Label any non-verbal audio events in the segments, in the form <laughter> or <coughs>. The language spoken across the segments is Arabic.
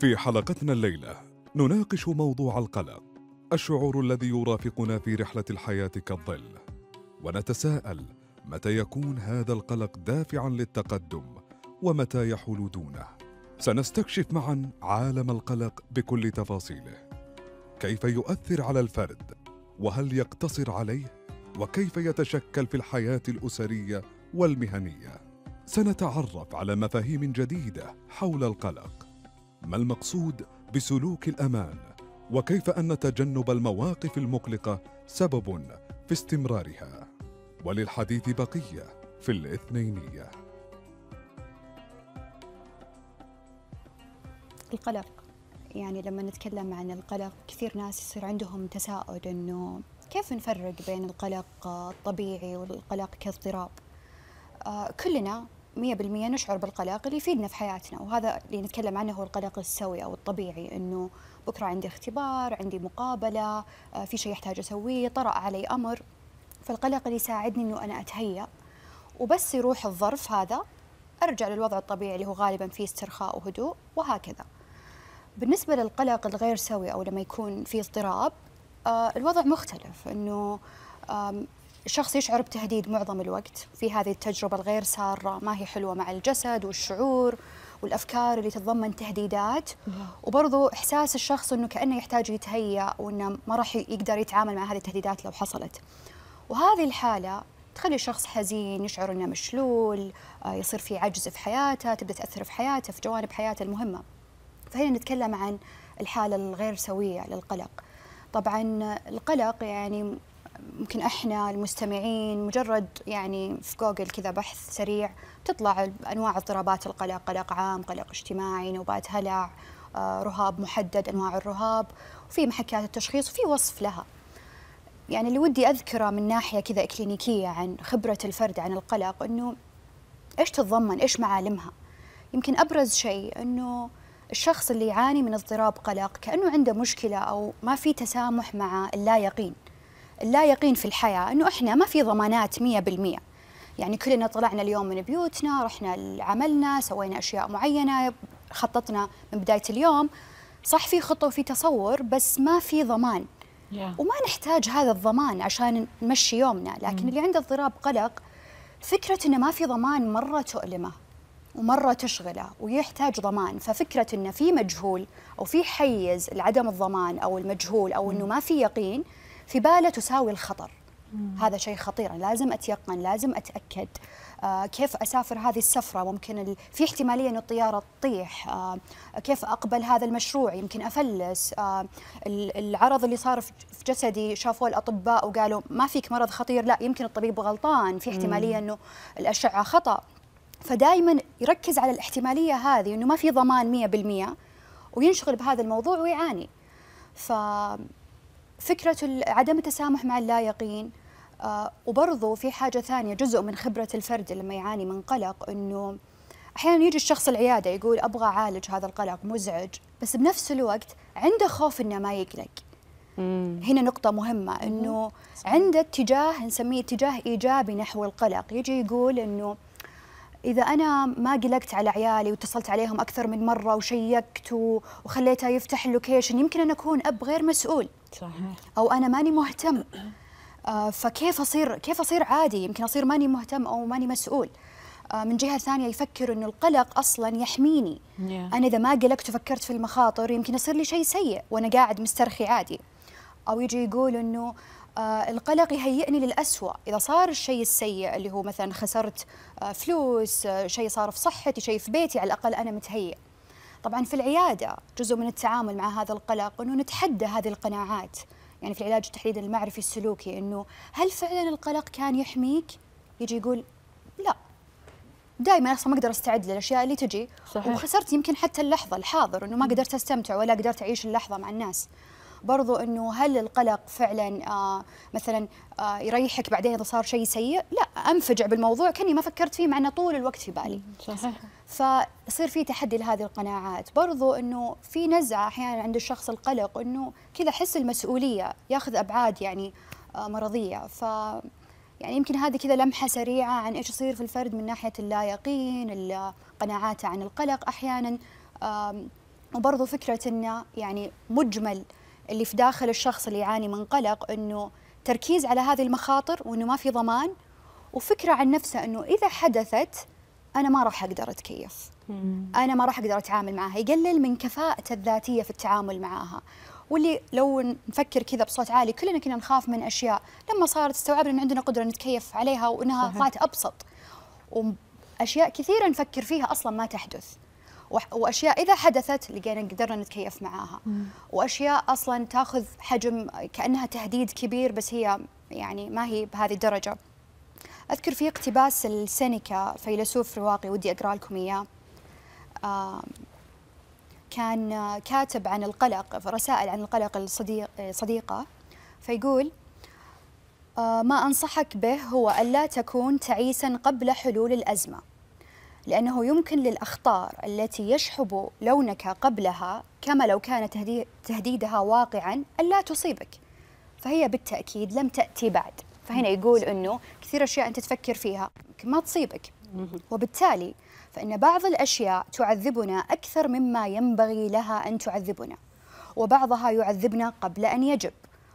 في حلقتنا الليلة نناقش موضوع القلق الشعور الذي يرافقنا في رحلة الحياة كالظل. ونتساءل متى يكون هذا القلق دافعا للتقدم؟ ومتى يحول دونه؟ سنستكشف معا عالم القلق بكل تفاصيله. كيف يؤثر على الفرد؟ وهل يقتصر عليه؟ وكيف يتشكل في الحياة الأسرية والمهنية؟ سنتعرف على مفاهيم جديدة حول القلق. ما المقصود بسلوك الأمان؟ وكيف أن تجنب المواقف المقلقة سبب في استمرارها؟ وللحديث بقية في الاثنينية. القلق. يعني لما نتكلم عن القلق كثير ناس يصير عندهم تساؤل إنه كيف نفرق بين القلق الطبيعي والقلق كاضطراب؟ آه كلنا 100% نشعر بالقلق اللي يفيدنا في حياتنا وهذا اللي نتكلم عنه هو القلق السوي أو الطبيعي إنه بكرة عندي اختبار عندي مقابلة آه في شيء يحتاج أسويه طرأ علي أمر. فالقلق اللي يساعدني إنه أنا أتهيأ وبس يروح الظرف هذا أرجع للوضع الطبيعي اللي هو غالبا فيه استرخاء وهدوء وهكذا. بالنسبة للقلق الغير سوي أو لما يكون في اضطراب آه الوضع مختلف أنه الشخص يشعر بتهديد معظم الوقت في هذه التجربة الغير سارة. ما هي حلوة مع الجسد والشعور والأفكار اللي تتضمن تهديدات. وبرضو إحساس الشخص أنه كأنه يحتاج يتهيأ وأنه ما راح يقدر يتعامل مع هذه التهديدات لو حصلت. وهذه الحالة تخلي الشخص حزين يشعر أنه مشلول آه يصير في عجز في حياته تبدأ تأثر في حياته في جوانب حياته المهمة. فهنا نتكلم عن الحالة الغير سوية للقلق. طبعا القلق يعني ممكن إحنا المستمعين مجرد يعني في جوجل كذا بحث سريع تطلع أنواع اضطرابات القلق قلق عام قلق اجتماعي نوبات هلع آه، رهاب محدد أنواع الرهاب وفي محكات التشخيص وفي وصف لها. يعني اللي ودي أذكره من ناحية كذا إكلينيكية عن خبرة الفرد عن القلق إنه إيش تتضمن؟ إيش معالمها؟ يمكن أبرز شيء إنه الشخص اللي يعاني من اضطراب قلق كأنه عنده مشكلة أو ما في تسامح مع اللا يقين اللا يقين في الحياة أنه إحنا ما في ضمانات مية بالمية. يعني كلنا طلعنا اليوم من بيوتنا رحنا لعملنا سوينا أشياء معينة خططنا من بداية اليوم. صح في خطة وفي تصور بس ما في ضمان. Yeah. وما نحتاج هذا الضمان عشان نمشي يومنا. لكن mm. اللي عنده اضطراب قلق فكرة أنه ما في ضمان مرة تؤلمه ومرة تشغله ويحتاج ضمان. ففكرة أنه في مجهول أو في حيز لعدم الضمان أو المجهول أو أنه ما في يقين في باله تساوي الخطر. مم. هذا شيء خطير. لازم أتيقن لازم أتأكد. آه كيف أسافر هذه السفرة؟ ممكن ال... في احتمالية أن الطيارة تطيح. آه كيف أقبل هذا المشروع؟ يمكن أفلس. آه العرض اللي صار في جسدي شافوه الأطباء وقالوا ما فيك مرض خطير. لا يمكن الطبيب غلطان. في احتمالية أنه الأشعة خطأ. فدائما يركز على الاحتمالية هذه إنه ما في ضمان 100% وينشغل بهذا الموضوع ويعاني. ففكره عدم التسامح مع اللا يقين آه وبرضه في حاجة ثانية جزء من خبرة الفرد لما يعاني من قلق إنه أحيانا يجي الشخص العيادة يقول أبغى أعالج هذا القلق مزعج. بس بنفس الوقت عنده خوف إنه ما يقلق. هنا نقطة مهمة إنه عنده اتجاه نسميه اتجاه إيجابي نحو القلق. يجي يقول إنه إذا أنا ما قلقت على عيالي واتصلت عليهم أكثر من مرة وشيكت وخليته يفتح ال location يمكن أن أكون أب غير مسؤول. صحيح. أو أنا ماني مهتم. آه فكيف أصير كيف أصير عادي؟ يمكن أصير ماني مهتم أو ماني مسؤول. آه من جهة ثانية يفكر أنه القلق أصلا يحميني. Yeah. أنا إذا ما قلقت وفكرت في المخاطر يمكن يصير لي شيء سيء وأنا قاعد مسترخي عادي. أو يجي يقول أنه آه القلق يهيئني للأسوأ. إذا صار الشيء السيء اللي هو مثلا خسرت فلوس شيء صار في صحتي شيء في بيتي على الأقل أنا متهيئ. طبعا في العيادة جزء من التعامل مع هذا القلق أنه نتحدى هذه القناعات. يعني في العلاج التحليلي المعرفي السلوكي أنه هل فعلا القلق كان يحميك؟ يجي يقول لا. دائما أصلا ما أقدر أستعد للأشياء اللي تجي. صحيح. وخسرت يمكن حتى اللحظة الحاضر أنه ما قدرت أستمتع ولا قدرت أعيش اللحظة مع الناس. برضو إنه هل القلق فعلا آه مثلا آه يريحك بعدين إذا صار شيء سيء؟ لا أنفجع بالموضوع كأني ما فكرت فيه مع إنه طول الوقت في بالي. صحيح. فيصير في تحدي لهذه القناعات. برضو إنه في نزعة أحيانا عند الشخص القلق إنه كذا حس المسؤولية ياخذ أبعاد يعني آه مرضية. ف يعني يمكن هذه كذا لمحة سريعة عن إيش يصير في الفرد من ناحية اللا يقين قناعاته عن القلق أحيانا وبرضو فكرة أنه يعني مجمل اللي في داخل الشخص اللي يعاني من قلق أنه تركيز على هذه المخاطر وأنه ما في ضمان وفكرة عن نفسه أنه إذا حدثت أنا ما راح أقدر أتكيف. أنا ما راح أقدر أتعامل معها. يقلل من كفاءته الذاتية في التعامل معها. واللي لو نفكر كذا بصوت عالي كلنا كنا نخاف من أشياء. لما صارت استوعبنا أن عندنا قدرة نتكيف عليها وأنها طلعت أبسط. وأشياء كثيرة نفكر فيها أصلا ما تحدث. وأشياء إذا حدثت لقينا قدرنا نتكيف معاها. وأشياء أصلا تأخذ حجم كأنها تهديد كبير بس هي يعني ما هي بهذه الدرجة. أذكر في اقتباس السينيكا فيلسوف رواقي ودي أقرأ لكم إياه. كان كاتب عن القلق رسائل عن القلق الصديق صديقه فيقول آه، ما أنصحك به هو ألا تكون تعيسا قبل حلول الأزمة. لأنه يمكن للأخطار التي يشحب لونك قبلها كما لو كان تهديدها واقعا ألا تصيبك. فهي بالتأكيد لم تأتي بعد. فهنا يقول أنه كثير أشياء أنت تفكر فيها ما تصيبك. وبالتالي فإن بعض الأشياء تعذبنا أكثر مما ينبغي لها أن تعذبنا. وبعضها يعذبنا قبل أن يجب.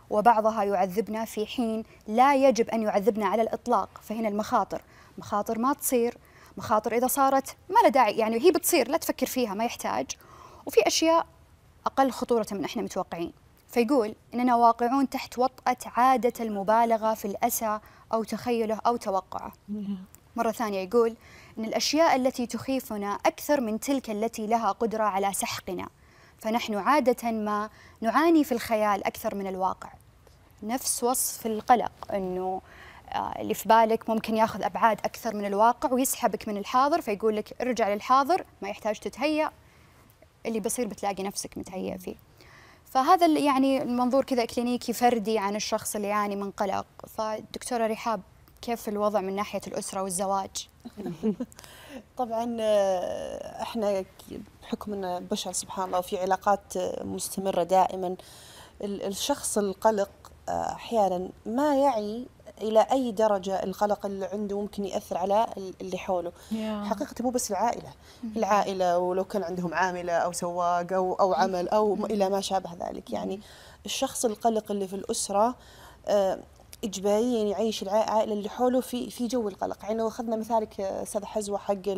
وبعضها يعذبنا في حين لا يجب أن يعذبنا على الإطلاق. فهنا المخاطر. مخاطر ما تصير مخاطر إذا صارت ما له داعي يعني هي بتصير لا تفكر فيها ما يحتاج. وفي أشياء أقل خطورة من إحنا متوقعين. فيقول إننا واقعون تحت وطأة عادة المبالغة في الأسى أو تخيله أو توقعه. مرة ثانية يقول إن الأشياء التي تخيفنا أكثر من تلك التي لها قدرة على سحقنا. فنحن عادة ما نعاني في الخيال أكثر من الواقع. نفس وصف القلق آه، اللي في بالك ممكن ياخذ أبعاد أكثر من الواقع ويسحبك من الحاضر فيقول لك ارجع للحاضر ما يحتاج تتهيأ. اللي بصير بتلاقي نفسك متهيأ فيه. فهذا يعني المنظور كذا كلينيكي فردي عن الشخص اللي يعاني من قلق. فدكتورة رحاب كيف الوضع من ناحية الأسرة والزواج؟ <laughs> طبعا آه، إحنا بحكم إن بشر سبحان الله وفي علاقات مستمرة دائما الشخص القلق آه، أحيانا ما يعي إلى أي درجة القلق اللي عنده ممكن يأثر على اللي حوله. Yeah. حقيقة مو بس العائلة. العائلة ولو كان عندهم عاملة أو سواق أو أو عمل أو إلى ما شابه ذلك. يعني الشخص القلق اللي في الأسرة آه، اجباريا يعيش العائله اللي حوله في في جو القلق. يعني لو أخذنا مثالك أستاذ حزوة حق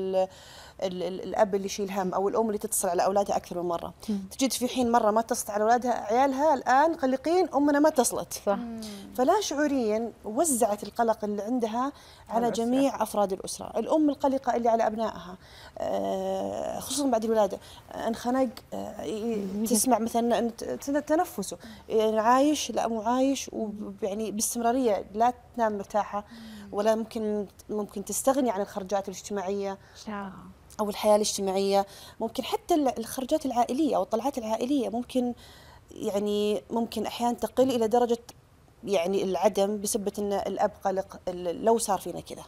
الأب اللي يشيل هم أو الأم اللي تتصل على أولادها أكثر من مرة. تجد في حين مرة ما اتصلت على أولادها عيالها الآن قلقين أمنا ما اتصلت. صح. فلا شعوريا وزعت القلق اللي عندها على جميع أفراد الأسرة. الأم القلقة اللي على أبنائها آه، خصوصا بعد الولادة. انخنق آه، تسمع مثلا تنفسه. يعني عايش لا مو عايش ويعني باستمرارية لا تنام مرتاحة ولا ممكن ممكن تستغني عن الخرجات الاجتماعية. أو الحياة الاجتماعية ممكن حتى الخرجات العائلية أو الطلعات العائلية ممكن يعني ممكن أحيانا تقل إلى درجة يعني العدم بسبب إن الاب قلق لو صار فينا كذا.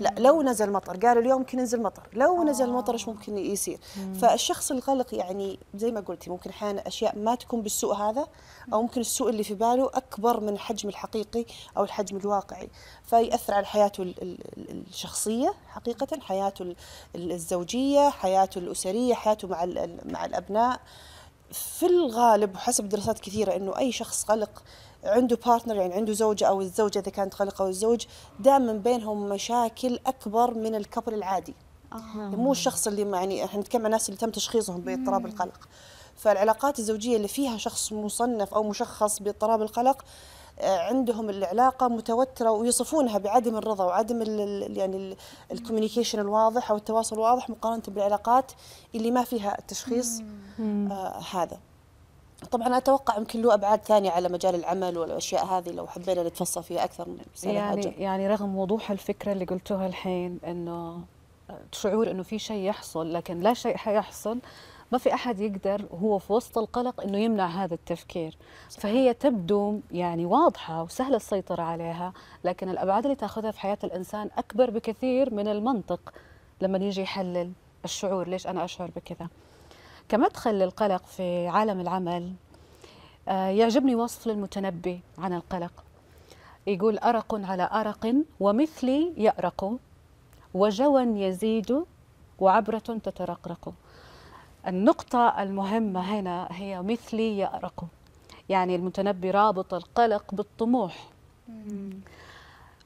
لا لو نزل مطر قالوا اليوم ممكن ينزل مطر لو آه. نزل مطر إيش ممكن يصير؟ مم. فالشخص القلق يعني زي ما قلتي ممكن أحيانا أشياء ما تكون بالسوء هذا أو ممكن السوء اللي في باله أكبر من الحجم الحقيقي أو الحجم الواقعي. فيأثر على حياته الشخصية حقيقة حياته الزوجية حياته الأسرية حياته مع مع الأبناء. في الغالب وحسب دراسات كثيرة إنه أي شخص قلق عنده بارتنر يعني عنده زوجة أو الزوجة إذا كانت قلقة أو الزوج دائما بينهم مشاكل أكبر من الكبل العادي. آه. مو الشخص اللي يعني إحنا نتكلم عن الناس اللي تم تشخيصهم باضطراب القلق. فالعلاقات الزوجية اللي فيها شخص مصنف أو مشخص باضطراب القلق عندهم العلاقة متوترة ويصفونها بعدم الرضا وعدم ال يعني الكوميونيكيشن الواضح أو التواصل الواضح مقارنة بالعلاقات اللي ما فيها التشخيص آه هذا. طبعا أتوقع يمكن له أبعاد ثانية على مجال العمل والأشياء هذه لو حبينا نتفصل فيها أكثر من يعني حاجة. يعني رغم وضوح الفكرة اللي قلتوها الحين إنه شعور إنه في شيء يحصل لكن لا شيء حيحصل ما في أحد يقدر هو في وسط القلق إنه يمنع هذا التفكير. صحيح. فهي تبدو يعني واضحة وسهلة السيطرة عليها لكن الأبعاد اللي تأخذها في حياة الإنسان أكبر بكثير من المنطق لما يجي يحلل الشعور ليش أنا أشعر بكذا؟ كمدخل للقلق في عالم العمل آه، يعجبني وصف للمتنبي عن القلق. يقول أرق على أرق ومثلي يأرق وجوى يزيد وعبرة تترقرق. النقطة المهمة هنا هي مثلي يأرق يعني المتنبي رابط القلق بالطموح.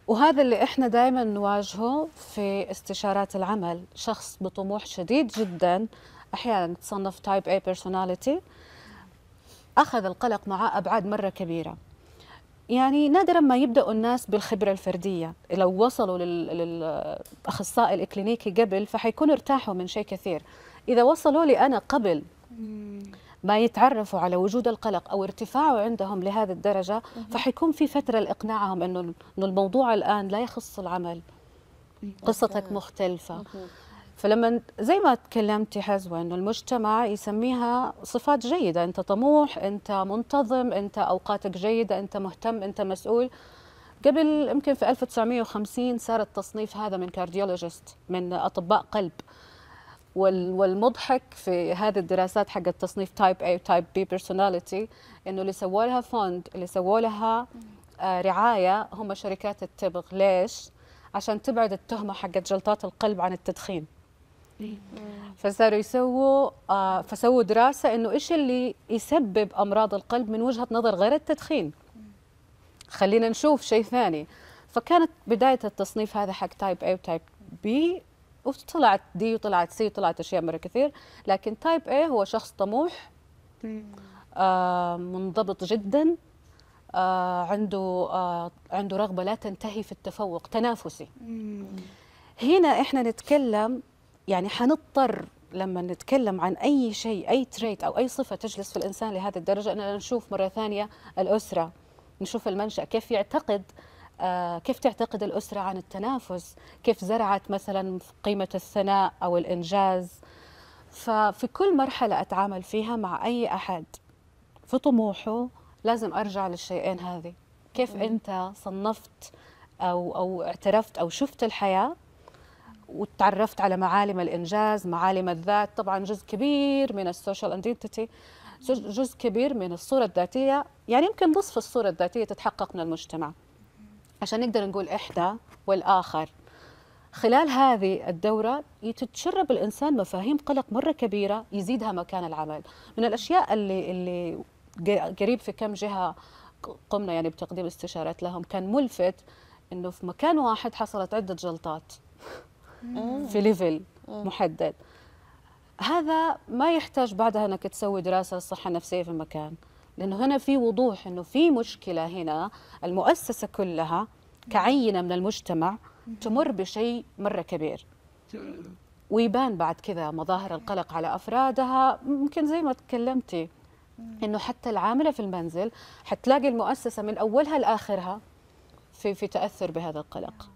وهذا اللي إحنا دائما نواجهه في استشارات العمل. شخص بطموح شديد جدا. أحيانا تصنف تايب A personality. أخذ القلق معه أبعاد مرة كبيرة. يعني نادرا ما يبداوا الناس بالخبرة الفردية. لو وصلوا للاخصائي الإكلينيكي قبل فحيكونوا ارتاحوا من شيء كثير. إذا وصلوا لي أنا قبل ما يتعرفوا على وجود القلق أو ارتفاعه عندهم لهذه الدرجة فحيكون في فترة لإقناعهم إنه إنه الموضوع الآن لا يخص العمل. قصتك مختلفة. فلما زي ما تكلمتي حزوة إنه المجتمع يسميها صفات جيدة أنت طموح أنت منتظم أنت أوقاتك جيدة أنت مهتم أنت مسؤول. قبل يمكن في 1950 صار التصنيف هذا من cardiologist من أطباء قلب. والمضحك في هذه الدراسات حق التصنيف type A و type B personality إنه اللي سووا لها fund اللي سووا لها آه، رعاية هم شركات التبغ ليش؟ عشان تبعد التهمة حقت جلطات القلب عن التدخين. فصاروا يسووا آه فسووا دراسة إنه إيش اللي يسبب أمراض القلب من وجهة نظر غير التدخين. خلينا نشوف شيء ثاني. فكانت بداية التصنيف هذا حق type A و type B وطلعت D وطلعت C وطلعت أشياء مرة كثير. لكن type A هو شخص طموح آه منضبط جدا آه عنده آه عنده رغبة لا تنتهي في التفوق تنافسي. هنا إحنا نتكلم يعني حنضطر لما نتكلم عن أي شيء أي trait أو أي صفة تجلس في الإنسان لهذه الدرجة أننا نشوف مرة ثانية الأسرة نشوف المنشأ كيف يعتقد كيف تعتقد الأسرة عن التنافس؟ كيف زرعت مثلا قيمة الثناء أو الإنجاز؟ ففي كل مرحلة أتعامل فيها مع أي أحد في طموحه لازم أرجع للشيئين هذه. كيف أنت صنفت أو أو اعترفت أو شفت الحياة وتعرفت على معالم الإنجاز معالم الذات؟ طبعا جزء كبير من ال social identity جزء كبير من الصورة الذاتية يعني يمكن نصف الصورة الذاتية تتحقق من المجتمع. عشان نقدر نقول إحدى والآخر. خلال هذه الدورة يتشرب الإنسان مفاهيم قلق مرة كبيرة يزيدها مكان العمل. من الأشياء اللي, اللي قريب في كم جهة قمنا يعني بتقديم استشارات لهم كان ملفت إنه في مكان واحد حصلت عدة جلطات في ليفل محدد. هذا ما يحتاج بعدها إنك تسوي دراسة للصحه النفسيه في المكان. لأنه هنا في وضوح إنه في مشكلة هنا المؤسسة كلها كعينة من المجتمع تمر بشيء مرة كبير. ويبان بعد كذا مظاهر القلق على أفرادها. ممكن زي ما تكلمتي إنه حتى العاملة في المنزل حتلاقي المؤسسة من أولها لآخرها في في تأثر بهذا القلق.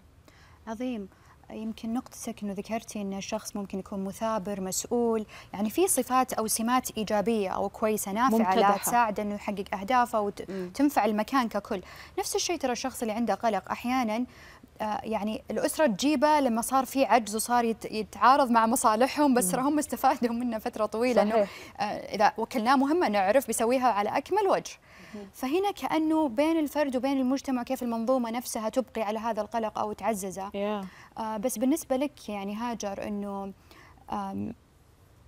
عظيم. يمكن نقطتك إنه ذكرتي إن الشخص ممكن يكون مثابر مسؤول. يعني في صفات أو سمات إيجابية أو كويسة نافعة لا تساعد إنه يحقق أهدافه وتنفع المكان ككل. نفس الشيء ترى الشخص اللي عنده قلق أحيانا آه، يعني الأسرة تجيبه لما صار في عجز وصار يتعارض مع مصالحهم بس ترى هم استفادوا منه فترة طويلة صحيح. إنه آه، إذا وكلناه مهمة نعرف بيسويها على أكمل وجه. فهنا كأنه بين الفرد وبين المجتمع كيف المنظومة نفسها تبقي على هذا القلق أو تعززه. Yeah. آه بس بالنسبة لك يعني هاجر أنه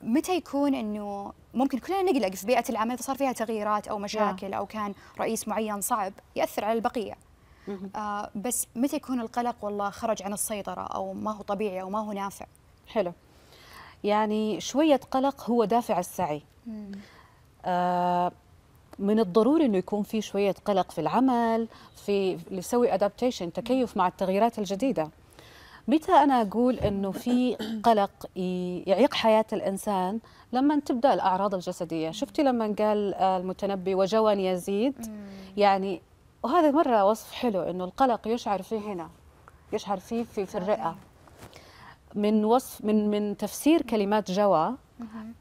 متى يكون إنه ممكن كلنا نقلق في بيئة العمل صار فيها تغييرات أو مشاكل أو كان رئيس معين صعب يأثر على البقية. آه بس متى يكون القلق والله خرج عن السيطرة أو ما هو طبيعي أو ما هو نافع؟ حلو. يعني شوية قلق هو دافع السعي. آه من الضروري إنه يكون في شوية قلق في العمل في يسوي ادابتيشن تكيف مع التغييرات الجديدة. متى أنا أقول إنه في قلق يعيق حياة الإنسان؟ لما تبدأ الأعراض الجسدية. شفتي لما قال المتنبي وجوان يزيد؟ يعني وهذا مرة وصف حلو إنه القلق يشعر فيه هنا يشعر فيه في, في الرئة. من وصف من من تفسير كلمات جوى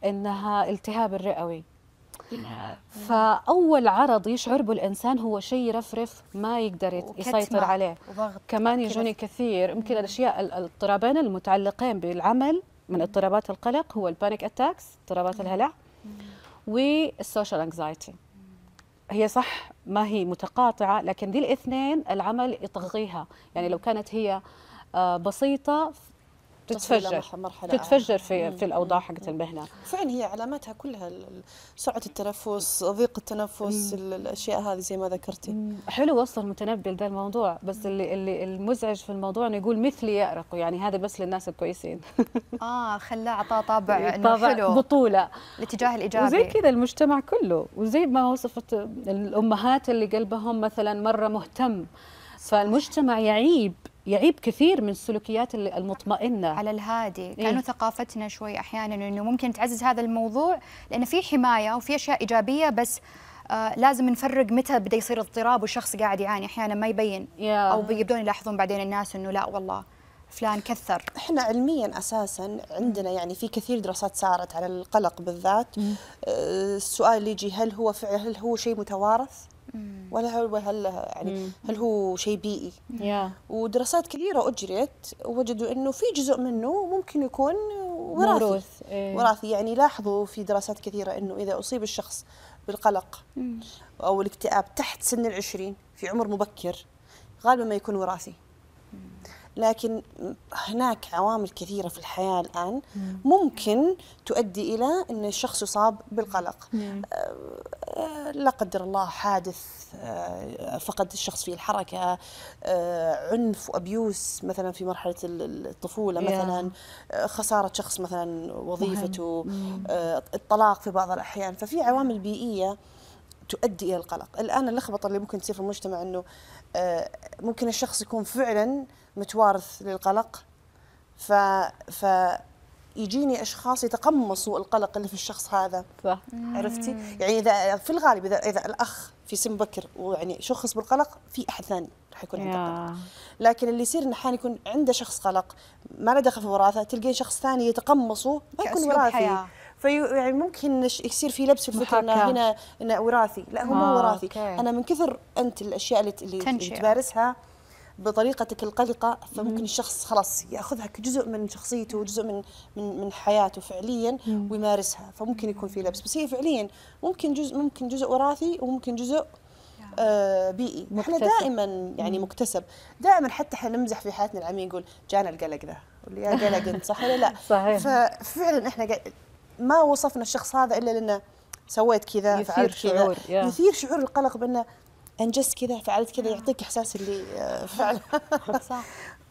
إنها التهاب الرئوي. فأول عرض يشعر به الانسان هو شيء يرفرف ما يقدر يسيطر عليه. كمان يجوني كثير. يمكن الأشياء الاضطرابين المتعلقين بالعمل من اضطرابات القلق هو ال panic attacks اضطرابات الهلع وال social anxiety هي صح ما هي متقاطعة لكن دي الاثنين العمل يطغيها. يعني لو كانت هي آه، بسيطة تتفجر. مرح- مرحلة تتفجر في مم. في الأوضاع حقت المهنة. فعلا هي علاماتها كلها سرعة التنفس ضيق التنفس ال- الأشياء هذه زي ما ذكرتي. حلو وصل المتنبي لذا الموضوع. بس اللي اللي المزعج في الموضوع إنه يقول مثلي يأرق يعني هذا بس للناس الكويسين. <laughs> آه خلاه أعطاه طابع إنه طابع حلو. بطولة. الاتجاه الإيجابي. وزي كذا المجتمع كله. وزي ما وصفت الأمهات اللي قلبهم مثلا مرة مهتم. فالمجتمع يعيب. يعيب كثير من السلوكيات المطمئنة. على الهادي. إيه. كانه ثقافتنا شوي أحيانا إنه ممكن تعزز هذا الموضوع لأن في حماية وفي أشياء إيجابية بس آه لازم نفرق متى بدا يصير اضطراب والشخص قاعد يعاني. أحيانا ما يبين. يا. أو بيبدون يلاحظون بعدين الناس إنه لا والله فلان كثر. إحنا علميا أساسا عندنا يعني في كثير دراسات صارت على القلق بالذات. آه، السؤال اللي يجي هل هو فعلا هل هو شيء متوارث؟ ولا هل هل يعني هل هو شيء بيئي؟ ودراسات كثيرة أجريت وجدوا إنه في جزء منه ممكن يكون وراثي. موروث إيه. وراثي. يعني لاحظوا في دراسات كثيرة إنه إذا أصيب الشخص بالقلق أو الاكتئاب تحت سن العشرين في عمر مبكر غالبا ما يكون وراثي. لكن هناك عوامل كثيرة في الحياة الآن ممكن تؤدي إلى إن الشخص يصاب بالقلق. آه، لا قدر الله حادث آه، فقد الشخص فيه الحركة آه، عنف وأبيوس مثلا في مرحلة ال- الطفولة يا. مثلا خسارة شخص مثلا وظيفته الطلاق في بعض الأحيان. ففي عوامل بيئية تؤدي إلى القلق. الآن اللخبطة اللي ممكن تصير في المجتمع إنه آه، ممكن الشخص يكون فعلا متوارث للقلق. ف ف يجيني أشخاص يتقمصوا القلق اللي في الشخص هذا. صح. عرفتي؟ يعني إذا في الغالب إذا إذا الأخ في سن بكر ويعني شخص بالقلق في أحد ثاني راح يكون عنده قلق لكن اللي يصير انه أحيانا يكون عنده شخص قلق ما له دخل في وراثة تلقين شخص ثاني يتقمصه ما يكون وراثي. في يعني ممكن يصير في لبس في الفكرة انه. هنا انه وراثي. لا هو مو آه، وراثي. أنا من كثر أنت الأشياء اللي, اللي تنشئة. بطريقتك القلقة فممكن الشخص خلاص يأخذها كجزء من شخصيته وجزء من من من حياته فعليا ويمارسها فممكن يكون في لبس. بس هي فعليا ممكن جزء ممكن جزء وراثي وممكن جزء آه بيئي. إحنا مكتسب. دائما يعني مكتسب. دائما حتى إحنا نمزح في حياتنا العاميه نقول جانا القلق ذا واللي يا قلق انت صح ولا لا؟ <laughs> صحيح. ففعلا إحنا ما وصفنا الشخص هذا إلا لأنه سويت كذا يثير فعلت كذا. يثير شعور القلق بأنه انجزت كذا فعلت كذا يعطيك إحساس اللي آه، فعلا. <laughs> صح.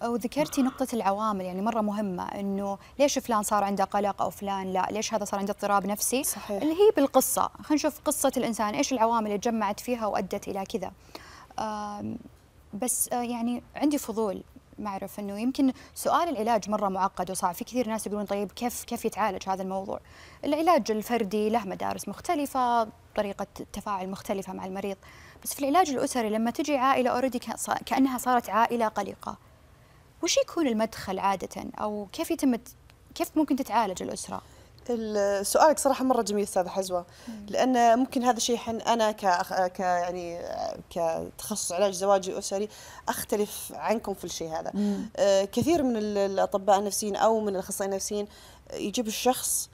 وذكرتي نقطة العوامل يعني مرة مهمة إنه ليش فلان صار عنده قلق أو فلان لا، ليش هذا صار عنده اضطراب نفسي؟ صحيح. اللي هي بالقصة، خلينا نشوف قصة الإنسان، إيش العوامل اللي تجمعت فيها وأدت إلى كذا. بس آه، يعني عندي فضول ما اعرف إنه يمكن سؤال العلاج مرة معقد وصعب. في كثير ناس يقولون طيب كيف كيف يتعالج هذا الموضوع؟ العلاج الفردي له مدارس مختلفة طريقة تفاعل مختلفة مع المريض. بس في العلاج الأسري لما تجي عائلة اوريدي كأنها صارت عائلة قلقة وش يكون المدخل عادة؟ أو كيف يتم كيف ممكن تتعالج الأسرة؟ ال- سؤالك صراحة مرة جميل أستاذة حزوة لأن ممكن هذا الشيء حن أنا ك ك يعني كتخصص علاج زواجي أسري أختلف عنكم في الشيء هذا. آه كثير من ال- الأطباء النفسيين أو من الأخصائيين النفسيين يجيب الشخص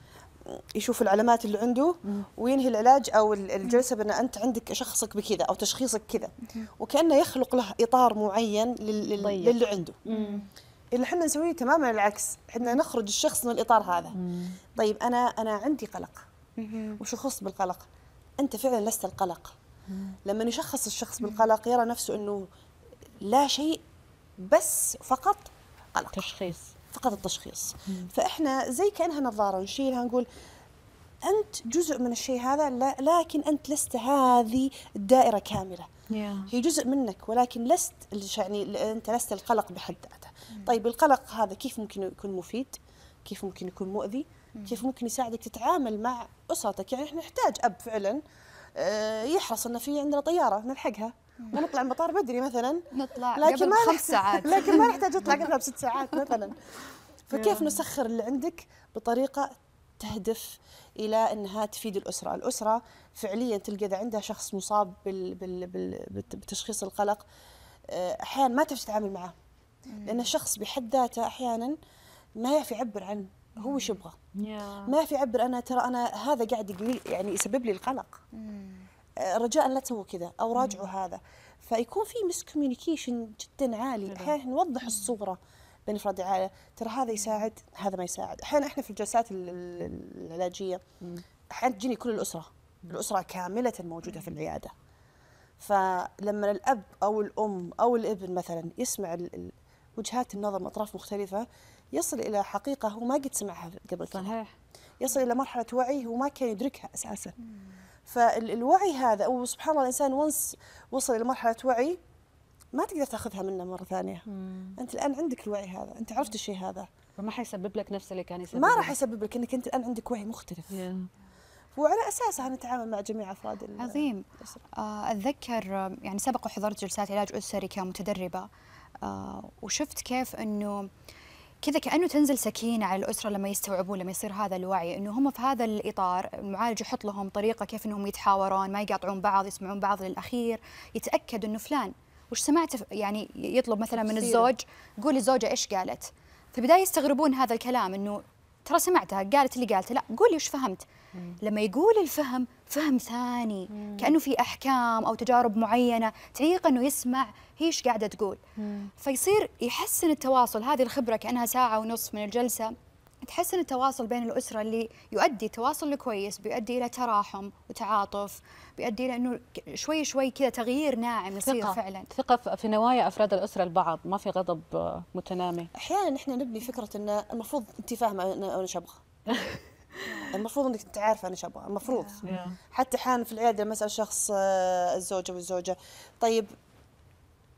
يشوف العلامات اللي عنده وينهي العلاج أو ال- الجلسة بأن أنت عندك شخصك بكذا أو تشخيصك كذا. وكأنه يخلق له إطار معين لل- ضيق. للي عنده. اللي إحنا نسويه تماما العكس. إحنا نخرج الشخص من الإطار هذا. طيب أنا أنا عندي قلق. وش بالقلق؟ أنت فعلا لست القلق. لما يشخص الشخص بالقلق يرى نفسه إنه لا شيء بس فقط قلق. تشخيص. فقط التشخيص. فإحنا زي كأنها نظارة نشيلها نقول أنت جزء من الشيء هذا لكن أنت لست هذه الدائرة كاملة. يا هي جزء منك ولكن لست يعني أنت لست القلق بحد ذاته. طيب القلق هذا كيف ممكن يكون مفيد؟ كيف ممكن يكون مؤذي؟ كيف ممكن يساعدك تتعامل مع أسرتك؟ يعني إحنا نحتاج أب فعلا آه، يحرص إنه في عندنا طيارة نلحقها. ونطلع المطار بدري مثلا. نطلع لكن قبل ما خمس ساعات. لكن ما نحتاج نطلع قبلها بست ساعات مثلا. فكيف نسخر اللي عندك بطريقة تهدف إلى إنها تفيد الأسرة، الأسرة فعليا تلقى إذا عندها شخص مصاب بال بال بال بت- بتشخيص القلق آه، أحيانا ما تعرف تتعامل معه. لأن الشخص بحد ذاته أحيانا ما يعرف يعبر عن هو وش يبغى. ما يعرف يعبر أنا ترى أنا هذا قاعد يعني يسبب لي القلق. رجاء لا تسووا كذا أو راجعوا هذا. فيكون في مس كوميونيكيشن جدا عالي. أحيانا نوضح الصورة بين إفراد العائلة. ترى هذا يساعد هذا ما يساعد. أحيانا إحنا في الجلسات ال- ال- العلاجية. أحيانا تجيني كل الأسرة. الأسرة كاملة موجودة في العيادة. فلما الأب أو الأم أو الابن مثلا يسمع وجهات النظر من أطراف مختلفة يصل إلى حقيقة هو ما قد سمعها قبل صحيح. يصل إلى مرحلة وعي هو ما كان يدركها أساسا. فالوعي هذا وسبحان الله الإنسان ونس وصل إلى مرحلة وعي ما تقدر تأخذها منه مرة ثانية أنت الآن عندك الوعي هذا أنت عرفت الشيء هذا فما حيسبب لك نفس اللي كان يسبب ما. راح يسبب لك إنك أنت الآن عندك وعي مختلف Yeah. وعلى اساسها نتعامل مع جميع أفراد عظيم الأسرة. آه، أتذكر آه، يعني سبق وحضرت جلسات علاج أسري كمتدربة آه، وشفت كيف أنه كذا كأنه تنزل سكينة على الأسرة لما يستوعبون لما يصير هذا الوعي أنه هم في هذا الإطار المعالج يحط لهم طريقة كيف أنهم يتحاورون ما يقاطعون بعض يسمعون بعض للأخير يتأكد أنه فلان. وش سمعت يعني يطلب مثلا من. الزوج قول الزوجة إيش قالت؟ في البداية يستغربون هذا الكلام أنه ترى سمعتها قالت اللي قالته لا قولي وش فهمت؟ لما يقول الفهم فهم ثاني كأنه في أحكام أو تجارب معينة تعيق أنه يسمع هي إيش قاعدة تقول. فيصير يحسن التواصل هذه الخبرة كأنها ساعة ونصف من الجلسة تحسن التواصل بين الأسرة اللي يؤدي التواصل الكويس بيؤدي إلى تراحم وتعاطف بيؤدي إلى أنه شوي شوي كذا تغيير ناعم يصير ثقة. فعلا. ثقة في- نوايا أفراد الأسرة البعض ما في غضب متنامي. أحيانا إحنا نبني فكرة إن المفروض انت فاهمة أنا أنا إيش أبغى <laughs> المفروض انك انت عارفه أنا إيش أبغى. المفروض. حتى أحيانا في العياده لما اسال شخص آه، الزوجة والزوجة. طيب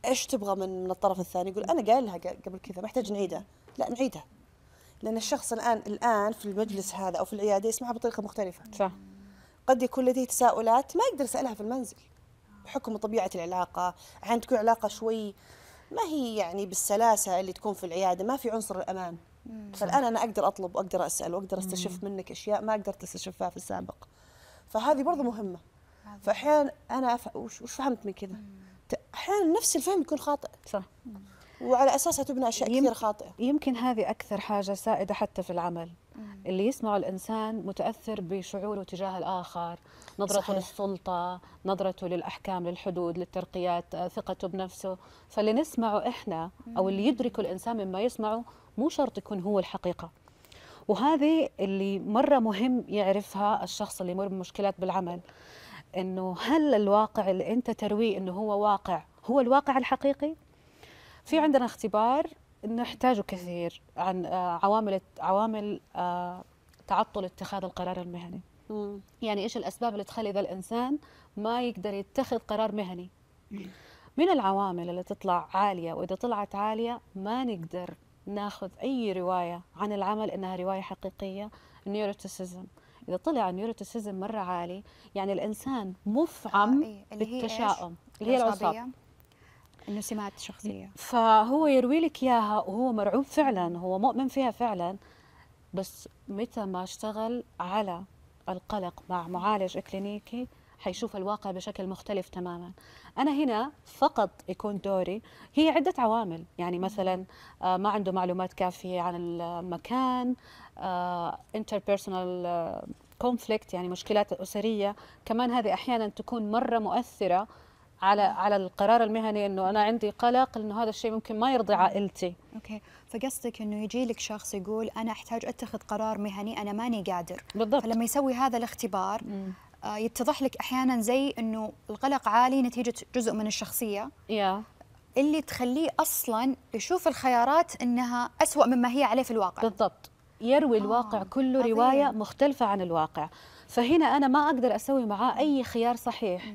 إيش تبغى من من الطرف الثاني؟ يقول أنا قايل لها ق- قبل كذا محتاج نعيدها. لا نعيدها. لأن الشخص الآن الآن في المجلس هذا أو في العيادة يسمعها بطريقة مختلفة. صح. قد يكون لديه تساؤلات ما يقدر يسألها في المنزل. بحكم طبيعة العلاقة أحيانا تكون علاقة شوي ما هي يعني بالسلاسة اللي تكون في العيادة ما في عنصر الأمان. فالآن أنا أقدر أطلب وأقدر أسأل وأقدر أستشف منك أشياء ما قدرت أستشفها في السابق. فهذه برضه مهمة. فأحيانا أنا أف... وش وش فهمت من كذا؟ أحيانا نفس الفهم يكون خاطئ. صح. وعلى اساسها تبنى أشياء يم- كثير خاطئة. يمكن هذه أكثر حاجة سائدة حتى في العمل اللي يسمعه الإنسان متأثر بشعوره تجاه الآخر نظرته صحيح. للسلطة نظرته للأحكام للحدود للترقيات ثقته بنفسه. فاللي نسمعه إحنا أو اللي يدركه الإنسان مما يسمعه مو شرط يكون هو الحقيقة. وهذه اللي مرة مهم يعرفها الشخص اللي يمر بمشكلات بالعمل إنه هل الواقع اللي أنت ترويه إنه هو واقع هو الواقع الحقيقي؟ في عندنا اختبار نحتاجه كثير عن آه، عوامل عوامل آه، تعطل اتخاذ القرار المهني. يعني إيش الأسباب اللي تخلي ذا الإنسان ما يقدر يتخذ قرار مهني؟ من العوامل اللي تطلع عالية وإذا طلعت عالية ما نقدر ناخذ أي رواية عن العمل إنها رواية حقيقية ال neuroticism إذا طلع ال neuroticism مرة عالي يعني الإنسان مفعم آه، إيه، اللي؟ بالتشاؤم اللي هي العصاب. العصبية إنه سمات شخصية. فهو يروي لك إياها وهو مرعوب فعلا هو مؤمن فيها فعلا بس متى ما اشتغل على القلق مع معالج إكلينيكي حيشوف الواقع بشكل مختلف تماما. أنا هنا فقط يكون دوري هي عدة عوامل. يعني مثلا آه، ما عنده معلومات كافية عن المكان interpersonal conflict يعني مشكلات أسرية. كمان هذه أحيانا تكون مرة مؤثرة على على القرار المهني إنه أنا عندي قلق إنه هذا الشيء ممكن ما يرضي عائلتي. أوكي. فقصدك إنه يجي لك شخص يقول أنا أحتاج أتخذ قرار مهني أنا ماني قادر. بالضبط. فلما يسوي هذا الاختبار آه، يتضح لك أحيانا زي إنه القلق عالي نتيجة جزء من الشخصية. يا. اللي تخليه أصلا يشوف الخيارات إنها أسوأ مما هي عليه في الواقع. بالضبط. يروي الواقع كله عظيم. رواية مختلفة عن الواقع. فهنا أنا ما أقدر أسوي معاه أي خيار صحيح.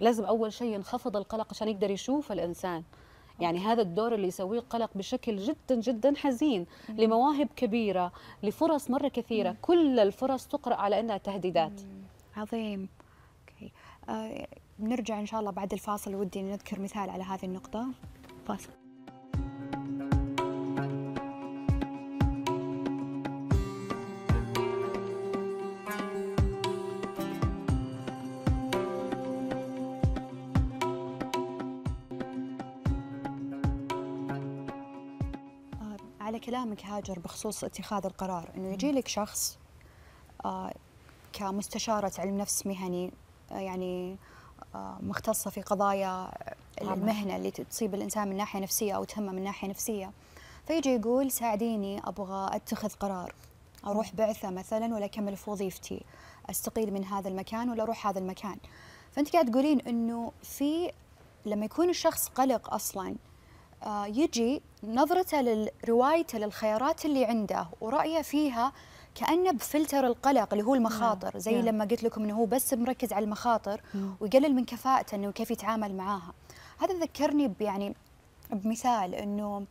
لازم أول شيء ينخفض القلق عشان يقدر يشوف الإنسان. يعني هذا الدور اللي يسويه القلق بشكل جدا جدا حزين لمواهب كبيرة لفرص مرة كثيرة. كل الفرص تقرأ على إنها تهديدات. عظيم. أوكي. آه نرجع إن شاء الله بعد الفاصل. ودي نذكر مثال على هذه النقطة. فاصل. كلامك هاجر بخصوص اتخاذ القرار إنه يجي لك شخص آه، كمستشارة علم نفس مهني آه، يعني آه، مختصة في قضايا المهنة اللي تصيب الإنسان من ناحية نفسية أو تهمه من ناحية نفسية. فيجي يقول ساعديني أبغى أتخذ قرار أروح بعثة مثلا ولا أكمل في وظيفتي أستقيل من هذا المكان ولا أروح هذا المكان. فأنت قاعد تقولين إنه في لما يكون الشخص قلق أصلا آه، يجي نظرته لروايته للخيارات اللي عنده ورأيه فيها كأنه بفلتر القلق اللي هو المخاطر زي نعم. لما قلت لكم إنه هو بس مركز على المخاطر ويقلل من كفاءته إنه كيف يتعامل معاها. هذا ذكرني يعني بمثال إنه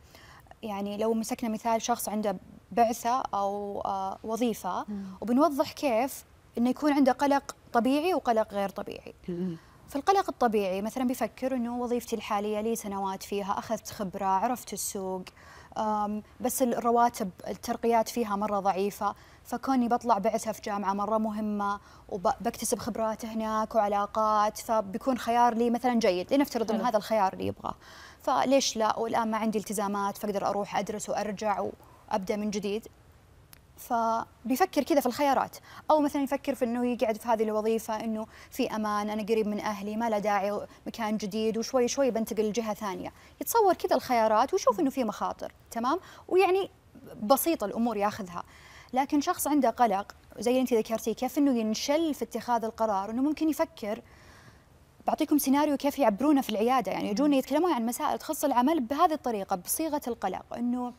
يعني لو مسكنا مثال شخص عنده بعثة أو آه، وظيفة وبنوضح كيف إنه يكون عنده قلق طبيعي وقلق غير طبيعي. في القلق الطبيعي مثلا بيفكر إنه وظيفتي الحالية لي سنوات فيها أخذت خبرة عرفت السوق بس الرواتب الترقيات فيها مرة ضعيفة فكوني بطلع بعثه في جامعة مرة مهمة وبكتسب خبرات هناك وعلاقات فبيكون خيار لي مثلا جيد لنفترض حلو. هذا الخيار اللي يبغاه. فليش لا؟ والآن ما عندي التزامات فأقدر أروح أدرس وأرجع وأبدأ من جديد. فبيفكر كذا في الخيارات. أو مثلا يفكر في إنه يقعد في هذه الوظيفة إنه في أمان أنا قريب من أهلي ما له داعي مكان جديد وشوي شوي بنتقل لجهة ثانية. يتصور كذا الخيارات ويشوف إنه في مخاطر تمام؟ ويعني بسيطة الأمور ياخذها. لكن شخص عنده قلق زي اللي أنت ذكرتي كيف إنه ينشل في اتخاذ القرار؟ إنه ممكن يفكر بعطيكم سيناريو كيف يعبرونه في العيادة؟ يعني يجون يتكلمون عن مسائل تخص العمل بهذه الطريقة بصيغة القلق. إنه